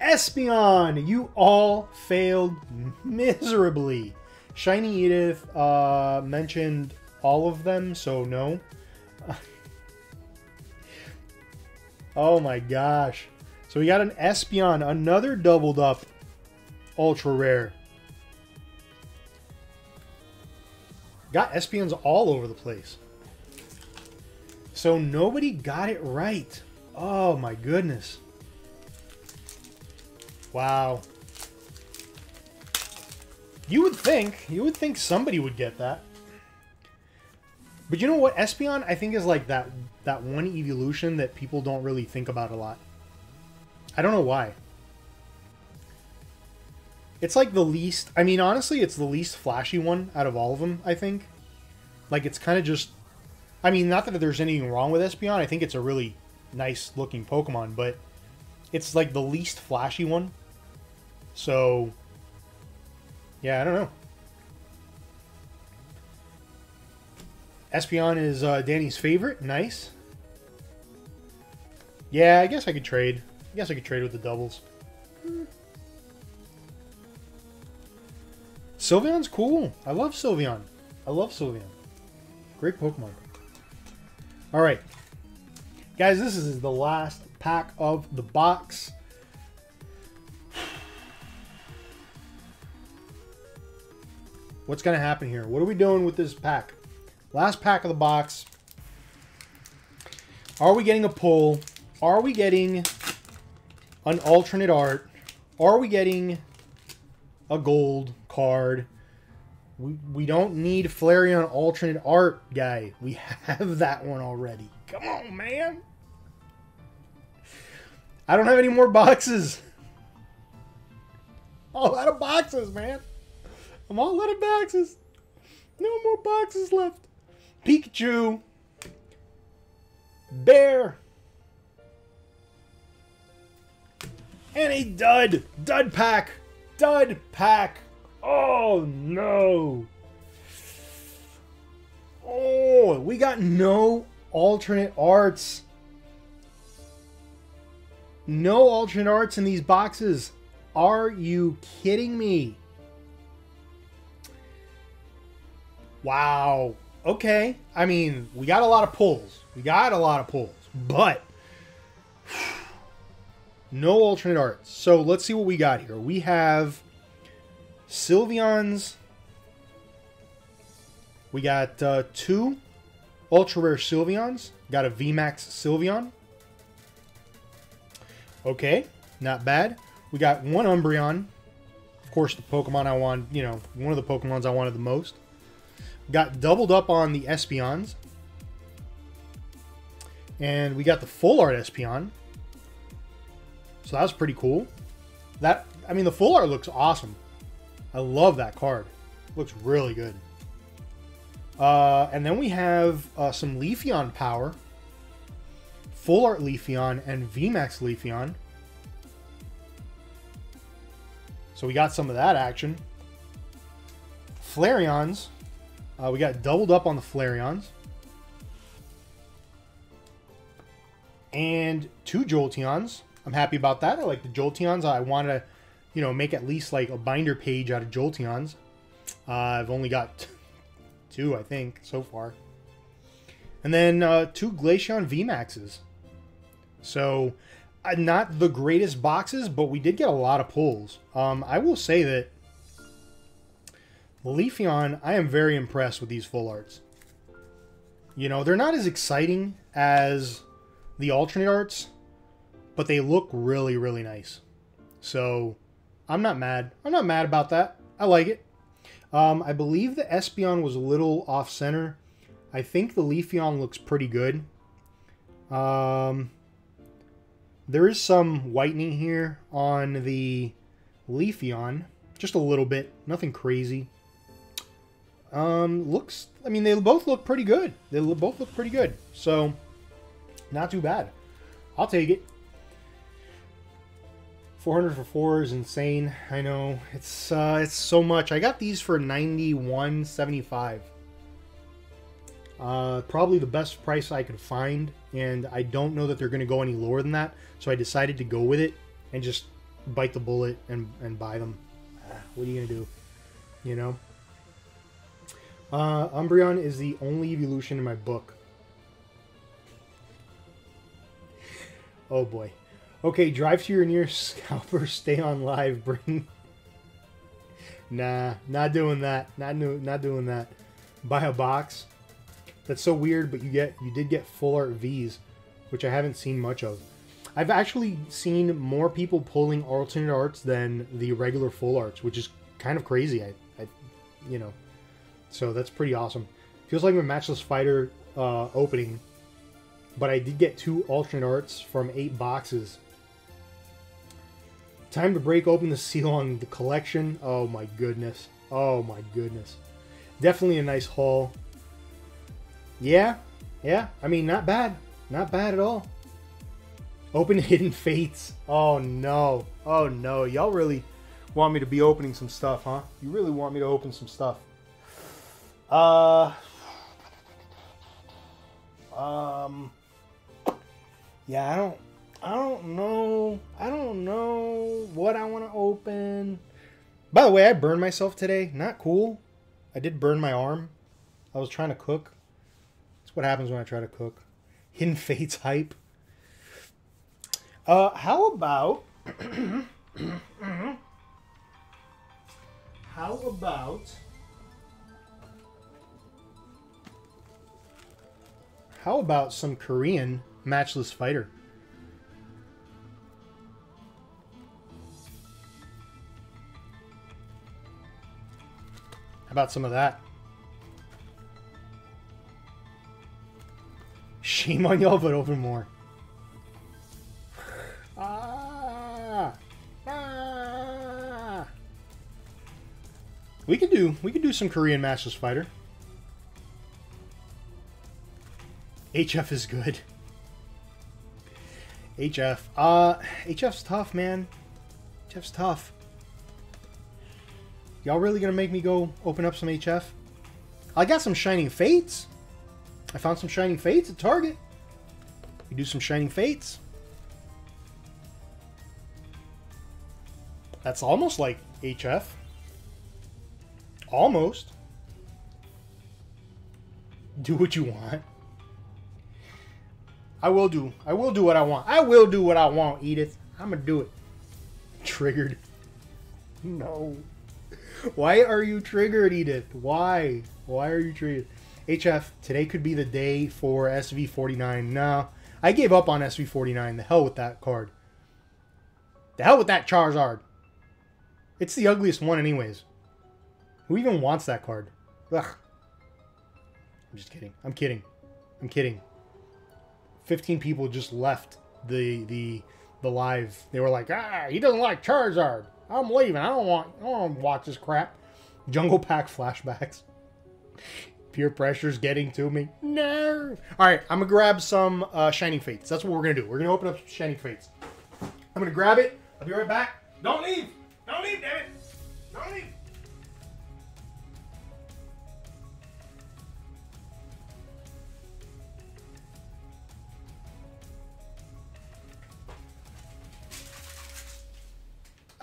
Espeon, you all failed miserably. Shiny Edith uh, mentioned all of them, so no. [LAUGHS] oh my gosh. So we got an Espeon, another doubled up ultra rare. Got Espeons all over the place. So nobody got it right. Oh my goodness. Wow. You would think, you would think somebody would get that. But you know what? Espeon, I think, is like that, that one evolution that people don't really think about a lot. I don't know why. It's like the least... I mean, honestly, it's the least flashy one out of all of them, I think. Like, it's kind of just... I mean, not that there's anything wrong with Espeon. I think it's a really nice-looking Pokemon, but it's like the least flashy one. So, yeah, I don't know. Espeon is uh, Danny's favorite. Nice. Yeah, I guess I could trade. I guess I could trade with the doubles. Hmm. Sylveon's cool. I love Sylveon. I love Sylveon. Great Pokemon. Alright. Guys, this is the last pack of the box. What's going to happen here? What are we doing with this pack? Last pack of the box. Are we getting a pull? Are we getting an alternate art? Are we getting a gold card? We, we don't need Flareon alternate art guy. We have [LAUGHS] that one already. Come on, man. I don't have any more boxes. All out of boxes, man. I'm all out of boxes. No more boxes left. Pikachu. Bear. And a dud. Dud pack. Dud pack. Oh, no. Oh, we got no alternate arts. No alternate arts in these boxes. Are you kidding me? Wow. Okay. I mean, we got a lot of pulls. We got a lot of pulls. But [SIGHS] no alternate arts. So let's see what we got here. We have Sylveon's. We got uh, two ultra rare Sylveons. Got a VMAX Sylveon. Okay, not bad. We got one Umbreon. Of course, the Pokemon I want, you know, one of the Pokemons I wanted the most. Got doubled up on the Espeons. And we got the full art Espeon. So that was pretty cool. That I mean the full art looks awesome. I love that card. Looks really good. Uh, and then we have uh, some Leafeon power. Full art Leafeon and VMAX Leafeon. So we got some of that action. Flareons. Uh, we got doubled up on the Flareons. And two Jolteons. I'm happy about that. I like the Jolteons. I want to, you know, make at least like a binder page out of Jolteons. Uh, I've only got [LAUGHS] two, I think, so far. And then uh, two Glaceon VMAXs. So, uh, not the greatest boxes, but we did get a lot of pulls. Um, I will say that Leafeon, I am very impressed with these full arts. You know, they're not as exciting as the alternate arts, but they look really, really nice. So, I'm not mad. I'm not mad about that. I like it. Um, I believe the Espeon was a little off-center. I think the Leafeon looks pretty good. Um, there is some whitening here on the Leafeon. Just a little bit. Nothing crazy. Um, looks, I mean, they both look pretty good. They both look pretty good. So, not too bad. I'll take it. 400 for 4 is insane. I know. It's uh, it's so much. I got these for 91.75. Uh, probably the best price I could find, and I don't know that they're going to go any lower than that. So I decided to go with it and just bite the bullet and, and buy them. Ah, what are you going to do? You know? Uh, Umbreon is the only evolution in my book. Oh boy. Okay, drive to your nearest [LAUGHS] scalper, stay on live, bring... Nah, not doing that. Not, not doing that. Buy a box. That's so weird, but you get you did get full art V's, which I haven't seen much of. I've actually seen more people pulling alternate arts than the regular full arts, which is kind of crazy. I, I you know, so that's pretty awesome. Feels like a matchless fighter uh, opening, but I did get two alternate arts from eight boxes. Time to break open the [LAUGHS] seal on the collection. Oh my goodness. Oh my goodness. Definitely a nice haul. Yeah, yeah. I mean, not bad. Not bad at all. Open [LAUGHS] Hidden Fates. Oh no. Oh no. Y'all really want me to be opening some stuff, huh? You really want me to open some stuff. Uh. Um. Yeah, I don't. I don't know. I don't know what I want to open. By the way, I burned myself today. Not cool. I did burn my arm. I was trying to cook That's what happens when I try to cook. Hidden Fates hype. Uh, how about... [COUGHS] how about... How about some Korean matchless fighter? About some of that? Shame on y'all, but open more. Ah, ah. We could do we could do some Korean Masters Fighter. HF is good. HF. Uh HF's tough, man. HF's tough. Y'all really gonna make me go open up some HF? I got some Shining Fates. I found some Shining Fates at Target. We do some Shining Fates. That's almost like HF. Almost. Do what you want. I will do. I will do what I want. I will do what I want, Edith. I'm gonna do it. Triggered. No. Why are you triggered, Edith? Why? Why are you triggered? HF, today could be the day for SV49. No, I gave up on SV49. The hell with that card. The hell with that Charizard. It's the ugliest one anyways. Who even wants that card? Ugh. I'm just kidding. I'm kidding. I'm kidding. 15 people just left the the the live. They were like, ah, he doesn't like Charizard. I'm leaving. I don't want I don't want to watch this crap. Jungle Pack flashbacks. Peer pressure's getting to me. No. All right, I'm gonna grab some uh, Shining Fates. That's what we're gonna do. We're gonna open up Shining Fates. I'm gonna grab it. I'll be right back. Don't leave. Don't leave,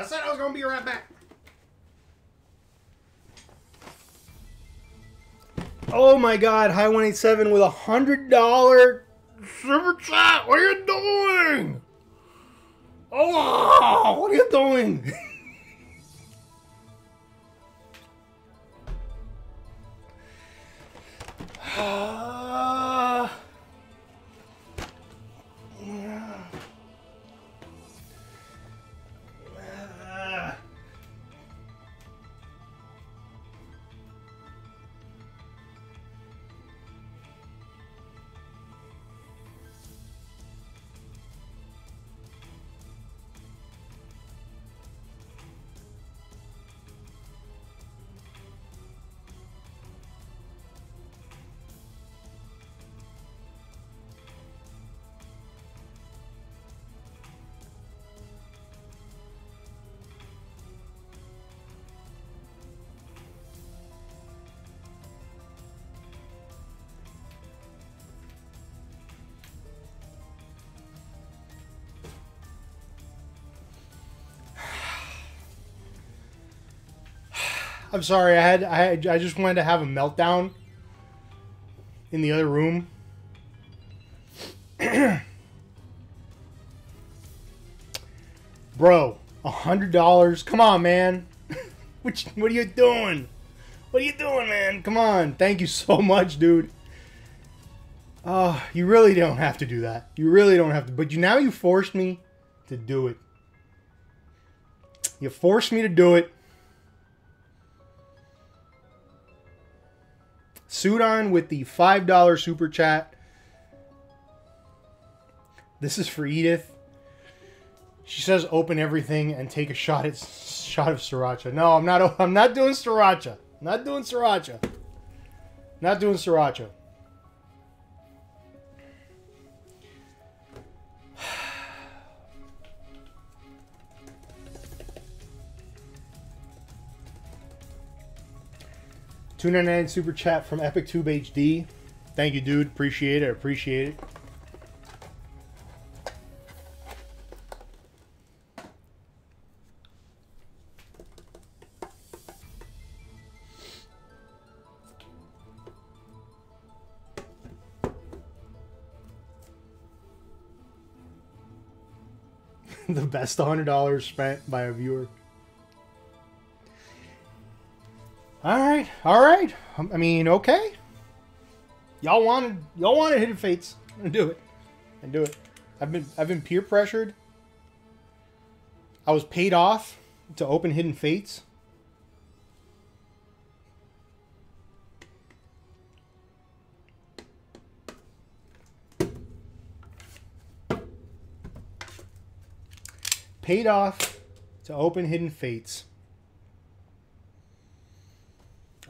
I said I was gonna be right back. Oh my god, High 187 with a hundred dollar super chat. What are you doing? Oh, what are you doing? uh, [LAUGHS] yeah. I'm sorry. I had I had, I just wanted to have a meltdown in the other room. [CLEARS THROAT] Bro, a hundred dollars. Come on, man. [LAUGHS] what what are you doing? What are you doing, man? Come on. Thank you so much, dude. Oh, you really don't have to do that. You really don't have to. But you now you forced me to do it. You forced me to do it. Sudan with the $5 super chat. This is for Edith. She says open everything and take a shot at shot of sriracha. No, I'm not [LAUGHS] I'm not doing sriracha. Not doing sriracha. Not doing sriracha. Two ninety nine super chat from Epic Tube HD. Thank you, dude. Appreciate it. Appreciate it. [LAUGHS] the best $100 spent by a viewer. All right, all right. Um, I mean, okay. Y'all wanted y'all wanted hidden fates. I'm [LAUGHS] gonna do it. And do it. I've been I've been peer pressured. I was paid off to open hidden fates. Paid off to open hidden fates.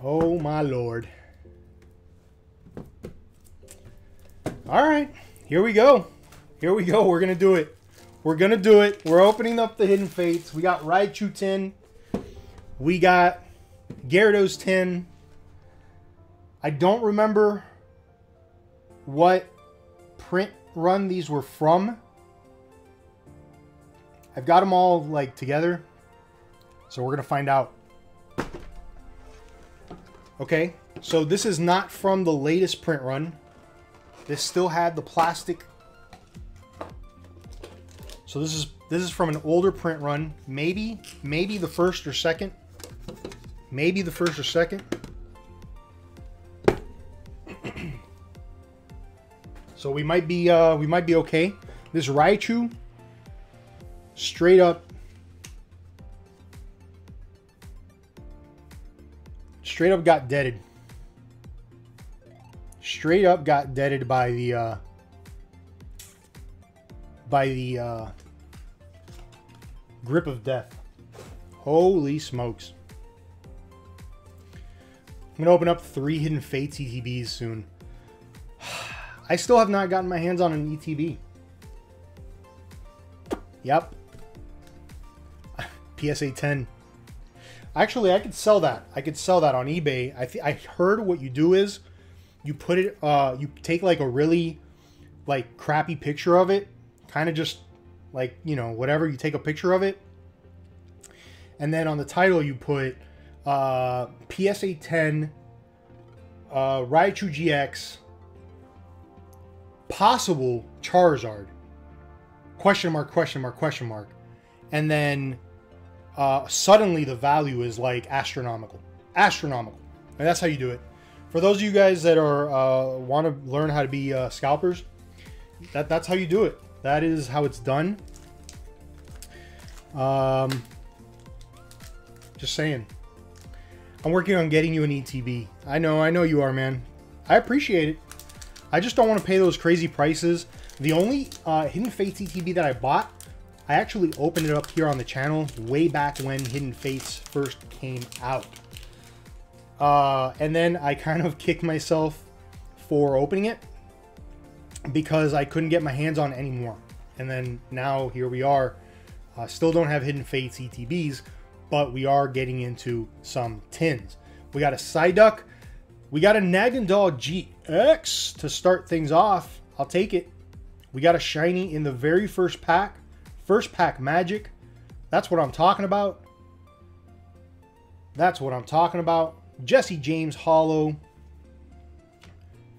Oh my lord. All right, here we go. Here we go. We're gonna do it. We're gonna do it. We're opening up the hidden fates. We got Raichu 10. We got Gyarados 10. I don't remember what print run these were from. I've got them all like together. So we're gonna find out. Okay, so this is not from the latest print run. This still had the plastic So this is this is from an older print run. Maybe, maybe the first or second. Maybe the first or second. [CLEARS THROAT] so we might be uh, we might be okay. This Raichu, straight up, straight up got deaded. Straight up got deaded by the uh, by the uh, grip of death. Holy smokes. I'm going to open up three Hidden Fates ETBs soon. [SIGHS] I still have not gotten my hands on an ETB. Yep. [LAUGHS] PSA 10. Actually, I could sell that. I could sell that on eBay. I, I heard what you do is you put it, uh, you take like a really like crappy picture of it kind of just like, you know, whatever, you take a picture of it. And then on the title, you put uh, PSA 10, uh, Raichu GX, possible Charizard, question mark, question mark, question mark. And then uh, suddenly the value is like astronomical. Astronomical. And that's how you do it. For those of you guys that are uh, want to learn how to be uh, scalpers, that that's how you do it that is how it's done. Um, just saying. I'm working on getting you an ETB. I know, I know you are, man. I appreciate it. I just don't want to pay those crazy prices. The only uh, Hidden Fates ETB that I bought, I actually opened it up here on the channel way back when Hidden Fates first came out. Uh, and then I kind of [LAUGHS] kicked myself for opening it because I couldn't get my hands on anymore. And then now here we are. Uh, still don't have Hidden Fates ETBs, but we are getting into some tins. We got a Psyduck. We got a Naganadel GX to start things off. I'll take it. We got a shiny in the very first pack. First pack magic. That's what I'm talking about. That's what I'm talking about. Jesse James Holo.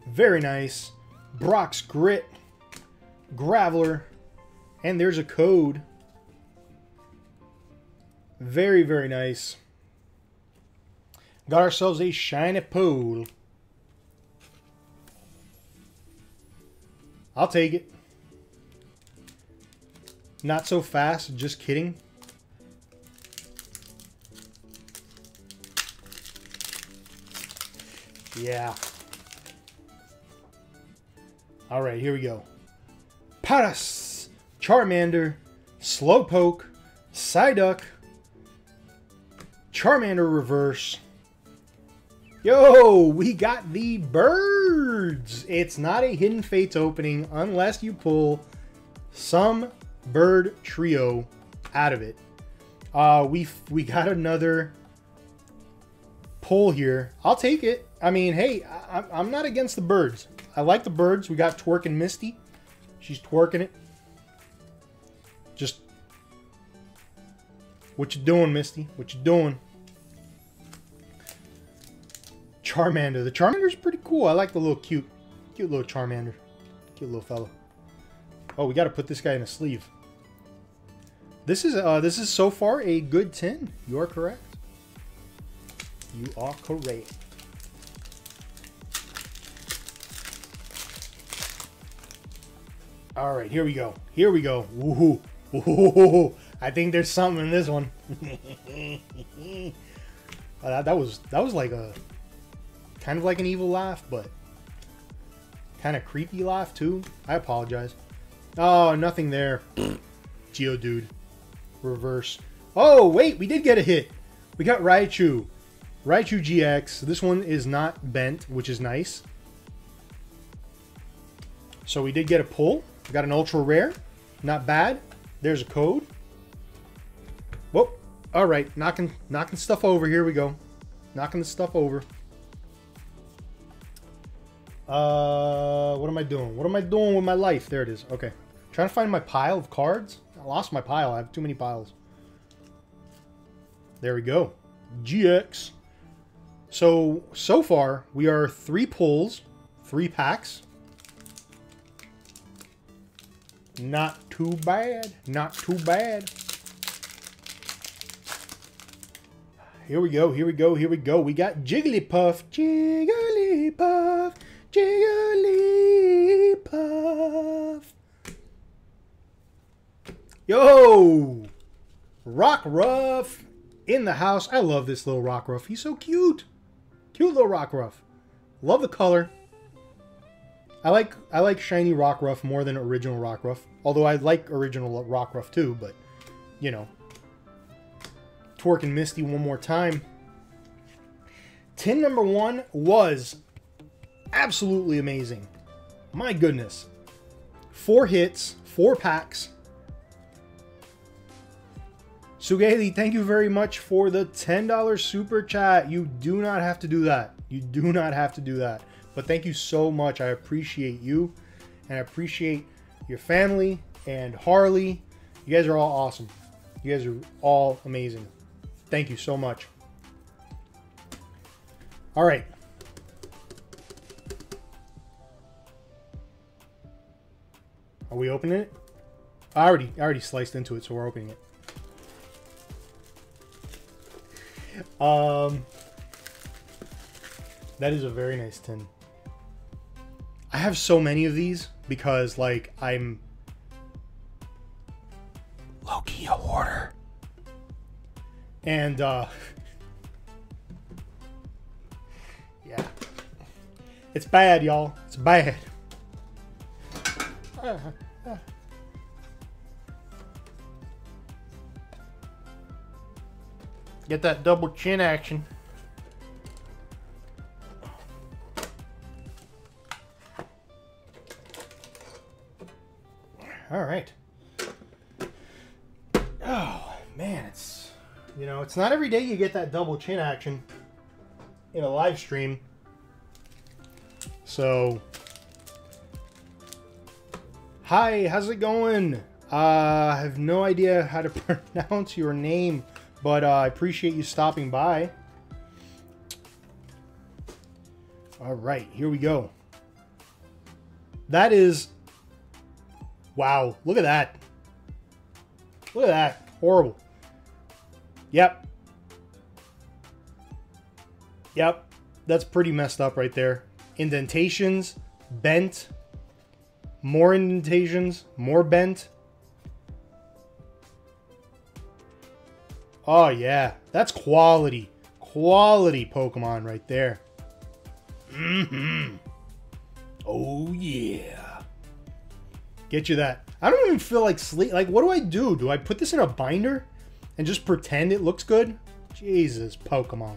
Very nice. Brock's Grit, Graveler, and there's a code. Very, very nice. Got ourselves a shiny pole. I'll take it. Not so fast, just kidding. Yeah. All right, here we go. Paras, Charmander, Slowpoke, Psyduck, Charmander Reverse. Yo, we got the birds. It's not a Hidden Fates opening unless you pull some bird trio out of it. Uh, we we got another pull here. I'll take it. I mean, hey, I, I'm not against the birds. I like the birds. We got twerking Misty. She's twerking it. Just what you doing, Misty? What you doing? Charmander. The Charmander's pretty cool. I like the little cute, cute little Charmander. Cute little fella. Oh, we got to put this guy in a sleeve. This is uh, this is so far a good 10. You are correct. You are correct. All right, here we go. Here we go. Woohoo. Woohoo. I think there's something in this one. [LAUGHS] uh, that, that was that was like a kind of like an evil laugh, but kind of creepy laugh too. I apologize. Oh, nothing there. [CLEARS THROAT] Geodude. Reverse. Oh, wait, we did get a hit. We got Raichu. Raichu GX. This one is not bent, which is nice. So we did get a pull. Got an ultra rare. Not bad. There's a code. Whoa. All right. Knocking, knocking stuff over. Here we go. Knocking the stuff over. Uh, what am I doing? What am I doing with my life? There it is. Okay. Trying to find my pile of cards. I lost my pile. I have too many piles. There we go. GX. So, so far, we are three pulls, three packs. Not too bad. Not too bad. Here we go, here we go, here we go. We got Jigglypuff, Jigglypuff, Jigglypuff. Yo! Rockruff in the house. I love this little Rockruff. He's so cute. Cute little Rockruff. Love the color. I like I like shiny Rockruff more than original Rockruff. Although I like original Rockruff too, but you know. Twerk and Misty one more time. Tin number one was absolutely amazing. My goodness. Four hits, four packs. Sugeli, thank you very much for the $10 super chat. You do not have to do that. You do not have to do that. But thank you so much. I appreciate you and I appreciate your family and Harley. You guys are all awesome. You guys are all amazing. Thank you so much. All right. Are we opening it? I already, I already sliced into it, so we're opening it. Um, that is a very nice tin. I have so many of these because, like, I'm Loki a hoarder. And, uh, [LAUGHS] yeah. It's bad, y'all. It's bad. [LAUGHS] Get that double chin action. All right. Oh, man, it's, you know, it's not every day you get that double chin action in a live stream. So, hi, how's it going? Uh, I have no idea how to [LAUGHS] pronounce your name, but uh, I appreciate you stopping by. All right, here we go. That is Wow, look at that. Look at that. Horrible. Yep. Yep. That's pretty messed up right there. Indentations, bent. More indentations, more bent. Oh, yeah. That's quality. Quality Pokemon right there. Mm-hmm. Oh, yeah. Get you that. I don't even feel like sleep. Like, what do I do? Do I put this in a binder and just pretend it looks good? Jesus, Pokemon.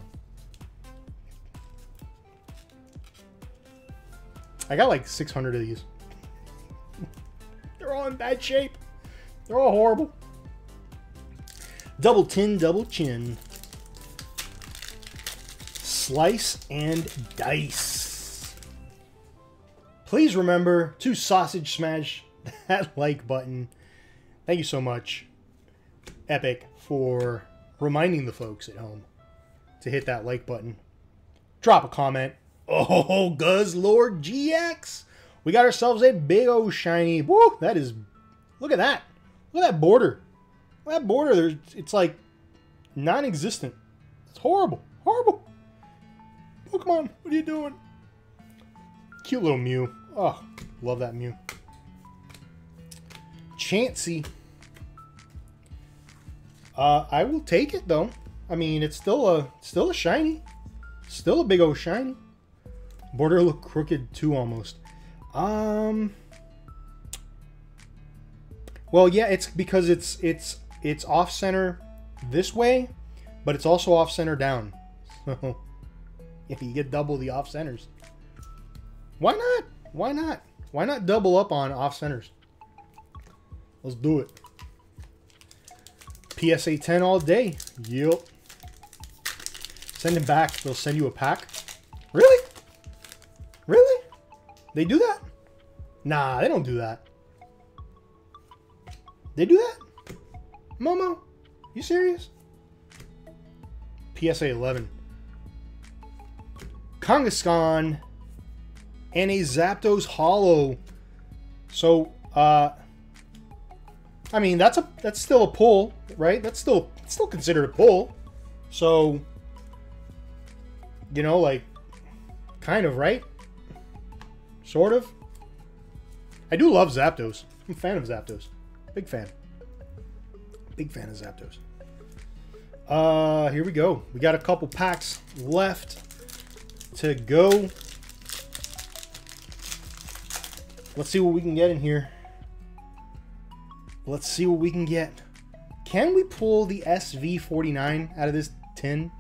I got like 600 of these. [LAUGHS] They're all in bad shape. They're all horrible. Double tin, double chin. Slice and dice. Please remember to sausage smash [LAUGHS] that like button. Thank you so much, Epic, for reminding the folks at home to hit that like button. Drop a comment. Oh, [LAUGHS] Guzzlord GX. We got ourselves a big old shiny. Woo, that is. Look at that. Look at that border. That border, there's, it's like non existent. It's horrible. Horrible. Pokemon, what are you doing? Cute little Mew. Oh, love that Mew. Chansey. Uh, I will take it though. I mean, it's still a still a shiny, still a big old shiny. Border look crooked too, almost. Um. Well, yeah, it's because it's it's it's off center this way, but it's also off center down. So, [LAUGHS] if you get double the off centers, why not? Why not? Why not double up on off centers? Let's do it. PSA 10 all day. Yep. Send it back. They'll send you a pack. Really? Really? They do that? Nah, they don't do that. They do that? Momo? You serious? PSA 11. Kangaskhan and a Zapdos Holo. So, uh, I mean, that's a that's still a pull, right? That's still still considered a pull. So, you know, like, kind of, right? Sort of. I do love Zapdos. I'm a fan of Zapdos. Big fan. Big fan of Zapdos. Uh, here we go. We got a couple packs left to go. Let's see what we can get in here. Let's see what we can get. Can we pull the SV49 out of this tin?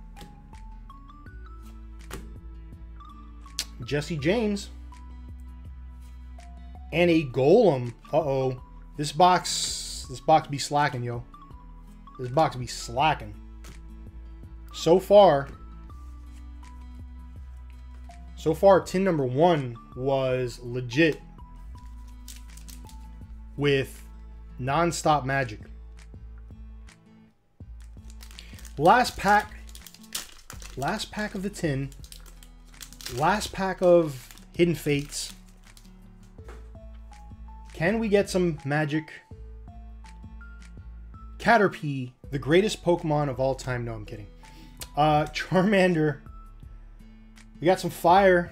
Jesse James. And a Golem. Uh-oh. This box, this box be slacking, yo. This box be slacking. So far, so far, tin number one was legit with non-stop magic. Last pack, last pack of the tin, last pack of Hidden Fates. Can we get some magic? Caterpie, the greatest Pokemon of all time. No, I'm kidding. Uh, [LAUGHS] Charmander. We got some fire.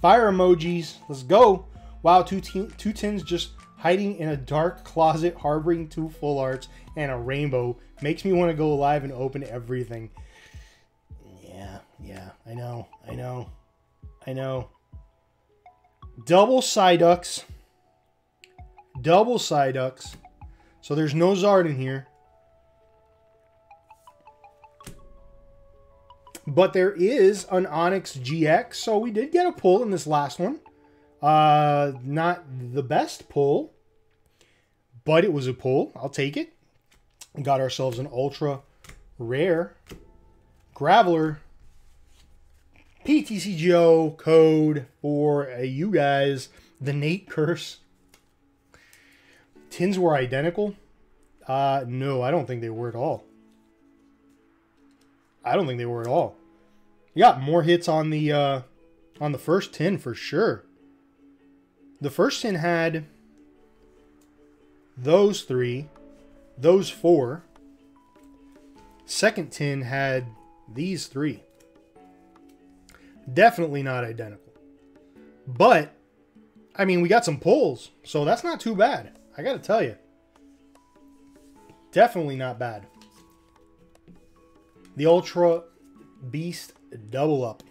Fire emojis. Let's go. Wow, two, two tins just hiding in a dark closet harboring two full arts and a rainbow makes me want to go live and open everything. Yeah, yeah, I know, I know, I know. Double Psyducks. Double Psyducks. So there's no Zard in here. But there is an Onix GX, so we did get a pull in this last one. Uh, not the best pull, but it was a pull. I'll take it. Got ourselves an ultra rare Graveler PTCGO code for uh, you guys. The Nate Curse. Tins were identical. Uh, no, I don't think they were at all. I don't think they were at all. You got more hits on the uh, on the first tin for sure. The first tin had those three, those four. Second tin had these three. Definitely not identical. But, I mean, we got some pulls, so that's not too bad. I gotta tell you. Definitely not bad. The Ultra Beast Double Up.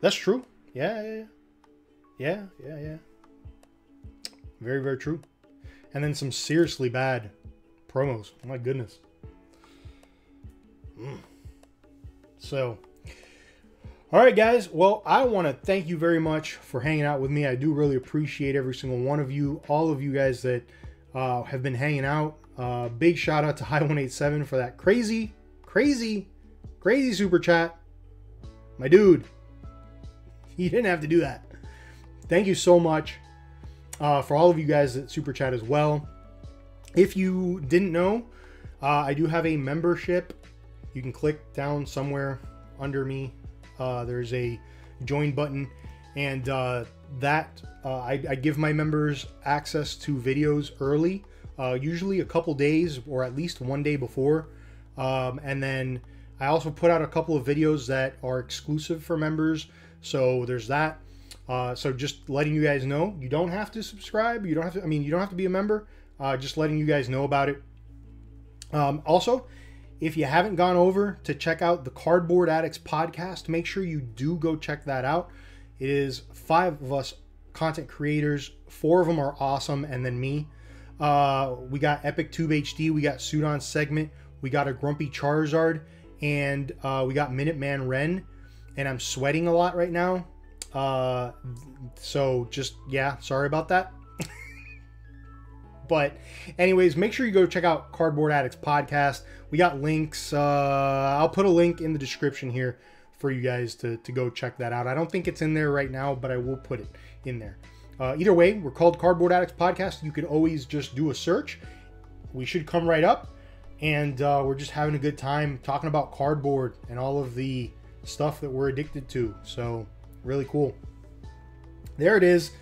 That's true. Yeah, yeah, yeah. Yeah, yeah, yeah. Very, very true. And then some seriously bad promos. My goodness. Mm. So, all right, guys. Well, I want to thank you very much for hanging out with me. I do really appreciate every single one of you, all of you guys that uh, have been hanging out. Uh, big shout out to High187 for that crazy, crazy, crazy super chat. My dude, [LAUGHS] you didn't have to do that. Thank you so much uh, for all of you guys that super chat as well. If you didn't know, uh, I do have a membership. You can click down somewhere under me. Uh, there's a join button, and uh, that uh, I, I, give my members access to videos early, uh, usually a couple days or at least one day before. Um, and then I also put out a couple of videos that are exclusive for members. So there's that. Uh, so just letting you guys know, you don't have to subscribe. You don't have to. I mean, you don't have to be a member. Uh, just letting you guys know about it. Um, also, if you haven't gone over to check out the Cardboard Addicts podcast, make sure you do go check that out. It is five of us content creators. Four of them are awesome, and then me. Uh, we got Epic Tube HD. We got Sudan segment. We got a Grumpy Charizard, and uh, we got Minuteman Ren. And I'm sweating a lot right now uh, so just, yeah, sorry about that. [LAUGHS] but anyways, make sure you go check out Cardboard Addicts podcast. We got links. Uh, I'll put a link in the description here for you guys to, to go check that out. I don't think it's in there right now, but I will put it in there. Uh, either way, we're called Cardboard Addicts Podcast. You could always just do a search. We should come right up. And uh, we're just having a good time talking about cardboard and all of the stuff that we're addicted to. So Really cool. There it is.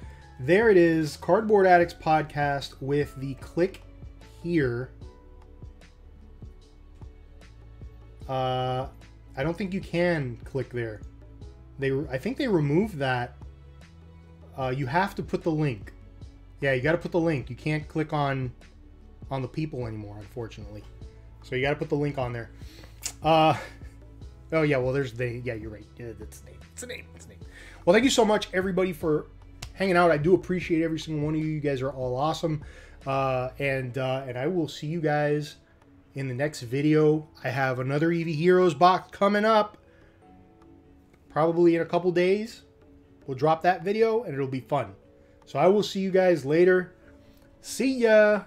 There it is. Cardboard Addicts podcast with the click here. Uh, I don't think you can click there. They, I think they removed that. Uh, you have to put the link. Yeah, you got to put the link. You can't click on on the people anymore, unfortunately. So you got to put the link on there. Uh, oh yeah, well there's the yeah you're right. Yeah, that's the name. It's a name. It's a name. Well, thank you so much everybody for hanging out. I do appreciate every single one of you. You guys are all awesome. Uh, and uh, and I will see you guys in the next video. I have another Eevee Heroes box coming up. Probably in a couple days. We'll drop that video and it'll be fun. So I will see you guys later. See ya!